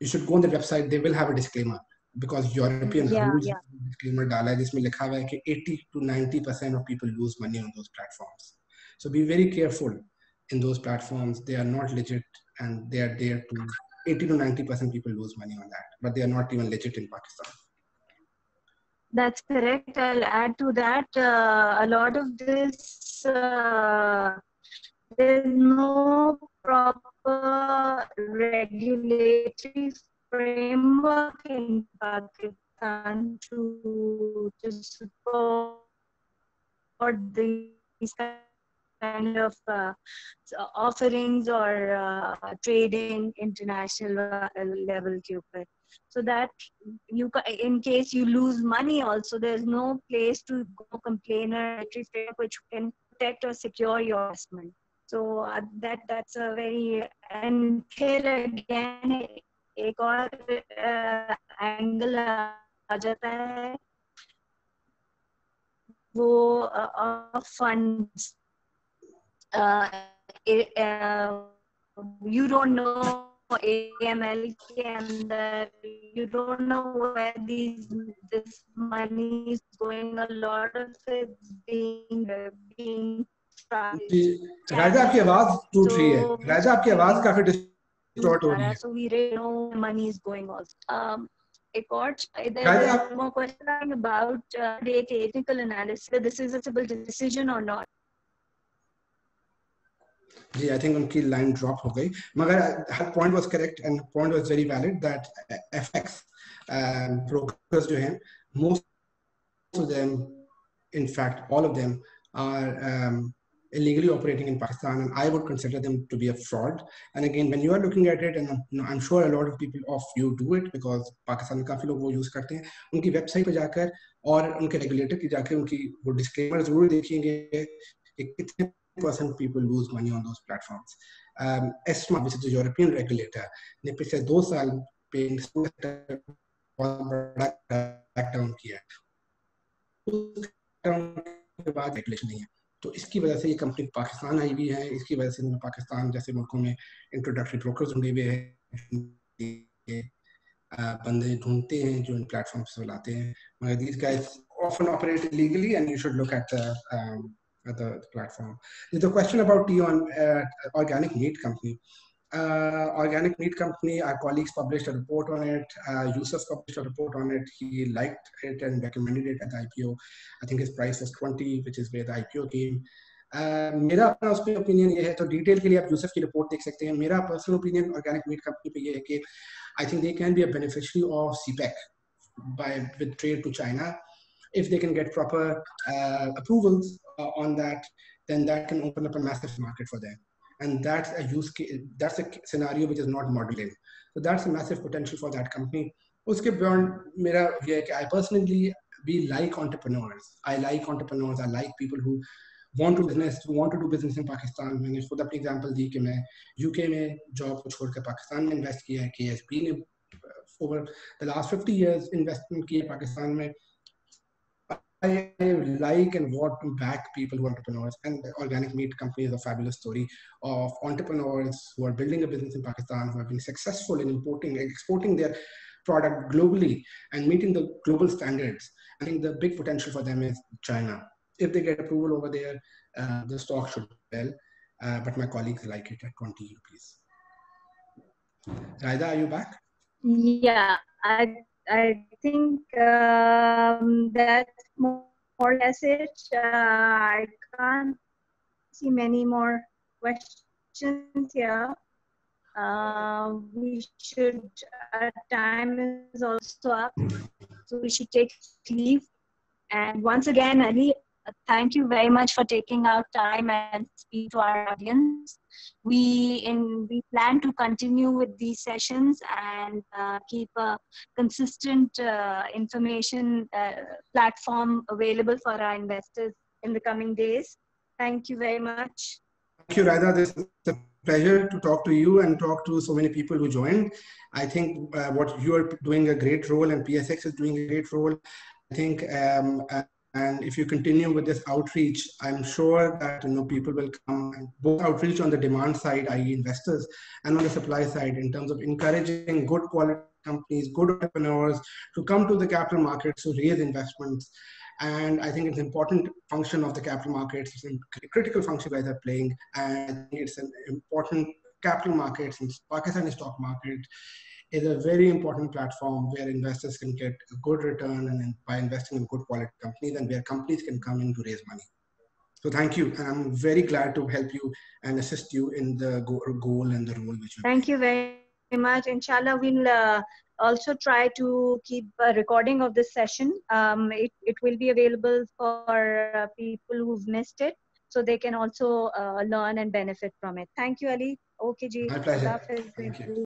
Speaker 2: you should go on the website. They will have a disclaimer because European
Speaker 1: yeah,
Speaker 2: rules
Speaker 1: yeah.
Speaker 2: disclaimer डाला है जिसमें लिखा हुआ है कि 80 to 90 percent of people lose money on those platforms. So be very careful in those platforms they are not legit and they are there to 80 to 90 percent people lose money on that but they are not even legit in pakistan.
Speaker 1: That's correct. I'll add to that uh, a lot of this uh, there's no proper regulatory framework in pakistan to, to support these kind of uh, offerings or uh, trading international uh, level के so that you in case you lose money also there's no place to go complain or which can protect or secure your investment so uh, that that's a very and here again एक और angle आ जाता है वो funds uh, uh, you don't know AML and uh, you don't know where these this money is going. A lot of it being being
Speaker 2: राजा आपकी आवाज टूट रही है राजा आपकी आवाज काफी डिस्टॉर्ट हो रही है
Speaker 1: so we really know money is going also um, एक और there is more question about uh, the technical analysis this is a civil decision or not
Speaker 2: जी आई थिंक उनकी लाइन ड्रॉप हो गई मगर हर point was correct and point was very valid that FX brokers जो हैं most of them fact, all of them are um, illegally operating in Pakistan, and I would consider them to be a fraud. And again, when you are looking at it, and you know, I'm sure a lot of people of you do it because Pakistan में काफ़ी लोग वो use करते हैं उनकी website पे जाकर और उनके regulator की जाकर उनकी वो disclaimer ज़रूर देखेंगे कि कितने percent people lose money on those platforms. Um, ESMA, which is the European regulator, ने पिछले दो साल crackdown किया के बाद रेगुलेशन नहीं है तो इसकी वजह से ये कंपनी पाकिस्तान आई हुई है इसकी वजह से पाकिस्तान जैसे मुल्कों में इंट्रोडक्टरी ब्रोकर्स ढूंढे हुए हैं बंदे ढूंढते हैं जो इन प्लेटफॉर्म्स पे लाते हैं मगर these guys often operate illegally and you should look at the um, the, the platform. There's a question about tea on uh, organic meat company. uh, organic meat company, our colleagues published a report on it. Uh, Yusuf published a report on it. He liked it and recommended it at the IPO. I think his price was 20, which is where the IPO came. Uh, मेरा अपना उस पर opinion ये है तो detail के लिए आप यूसुफ की रिपोर्ट देख सकते हैं मेरा personal opinion organic meat company पे ये है कि I think they can be a beneficiary of CPEC by with trade to China. If they can get proper uh, approvals uh, on that, then that can open up a massive market for them and that's a use case that's a scenario which is not modeling so that's a massive potential for that company uske beyond mera ye i personally we like entrepreneurs i like entrepreneurs i like people who want to business who want to do business in pakistan मैंने खुद अपनी example दी कि मैं UK में job को छोड़कर पाकिस्तान में invest किया है केएसपी ने over the last 50 years investment किए पाकिस्तान में I like and want to back people who are entrepreneurs. And Organic Meat Company is a fabulous story of entrepreneurs who are building a business in Pakistan, who have been successful in importing, and exporting their product globally and meeting the global standards. I think the big potential for them is China. If they get approval over there, uh, the stock should well. Uh, but my colleagues like it at 20 rupees. Raida, are you back?
Speaker 1: Yeah, I I think um, that's more or less. Uh, I can't see many more questions here. Uh, we should, our time is also up, so we should take leave. And once again, Ali, thank you very much for taking out time and speak to our audience. We in we plan to continue with these sessions and uh, keep a consistent uh, information uh, platform available for our investors in the coming days. Thank you very much.
Speaker 2: Thank you, Radha. This is a pleasure to talk to you and talk to so many people who joined. I think uh, what you are doing a great role and PSX is doing a great role. I think um, uh, and if you continue with this outreach, I'm sure that you know people will come both outreach on the demand side, i.e. investors, and on the supply side in terms of encouraging good quality companies, good entrepreneurs to come to the capital markets to raise investments. And I think it's an important function of the capital markets. It's a critical function guys are playing. And it's an important capital markets and Pakistani stock market is a very important platform where investors can get a good return and by investing in good quality companies and where companies can come in to raise money. So thank you. And I'm very glad to help you and assist you in the goal and the role which you
Speaker 1: Thank you very much. Inshallah, we'll uh, also try to keep a recording of this session. Um, it, it will be available for uh, people who've missed it so they can also uh, learn and benefit from it. Thank you, Ali. Okay, Ji.
Speaker 2: My pleasure. Thank you.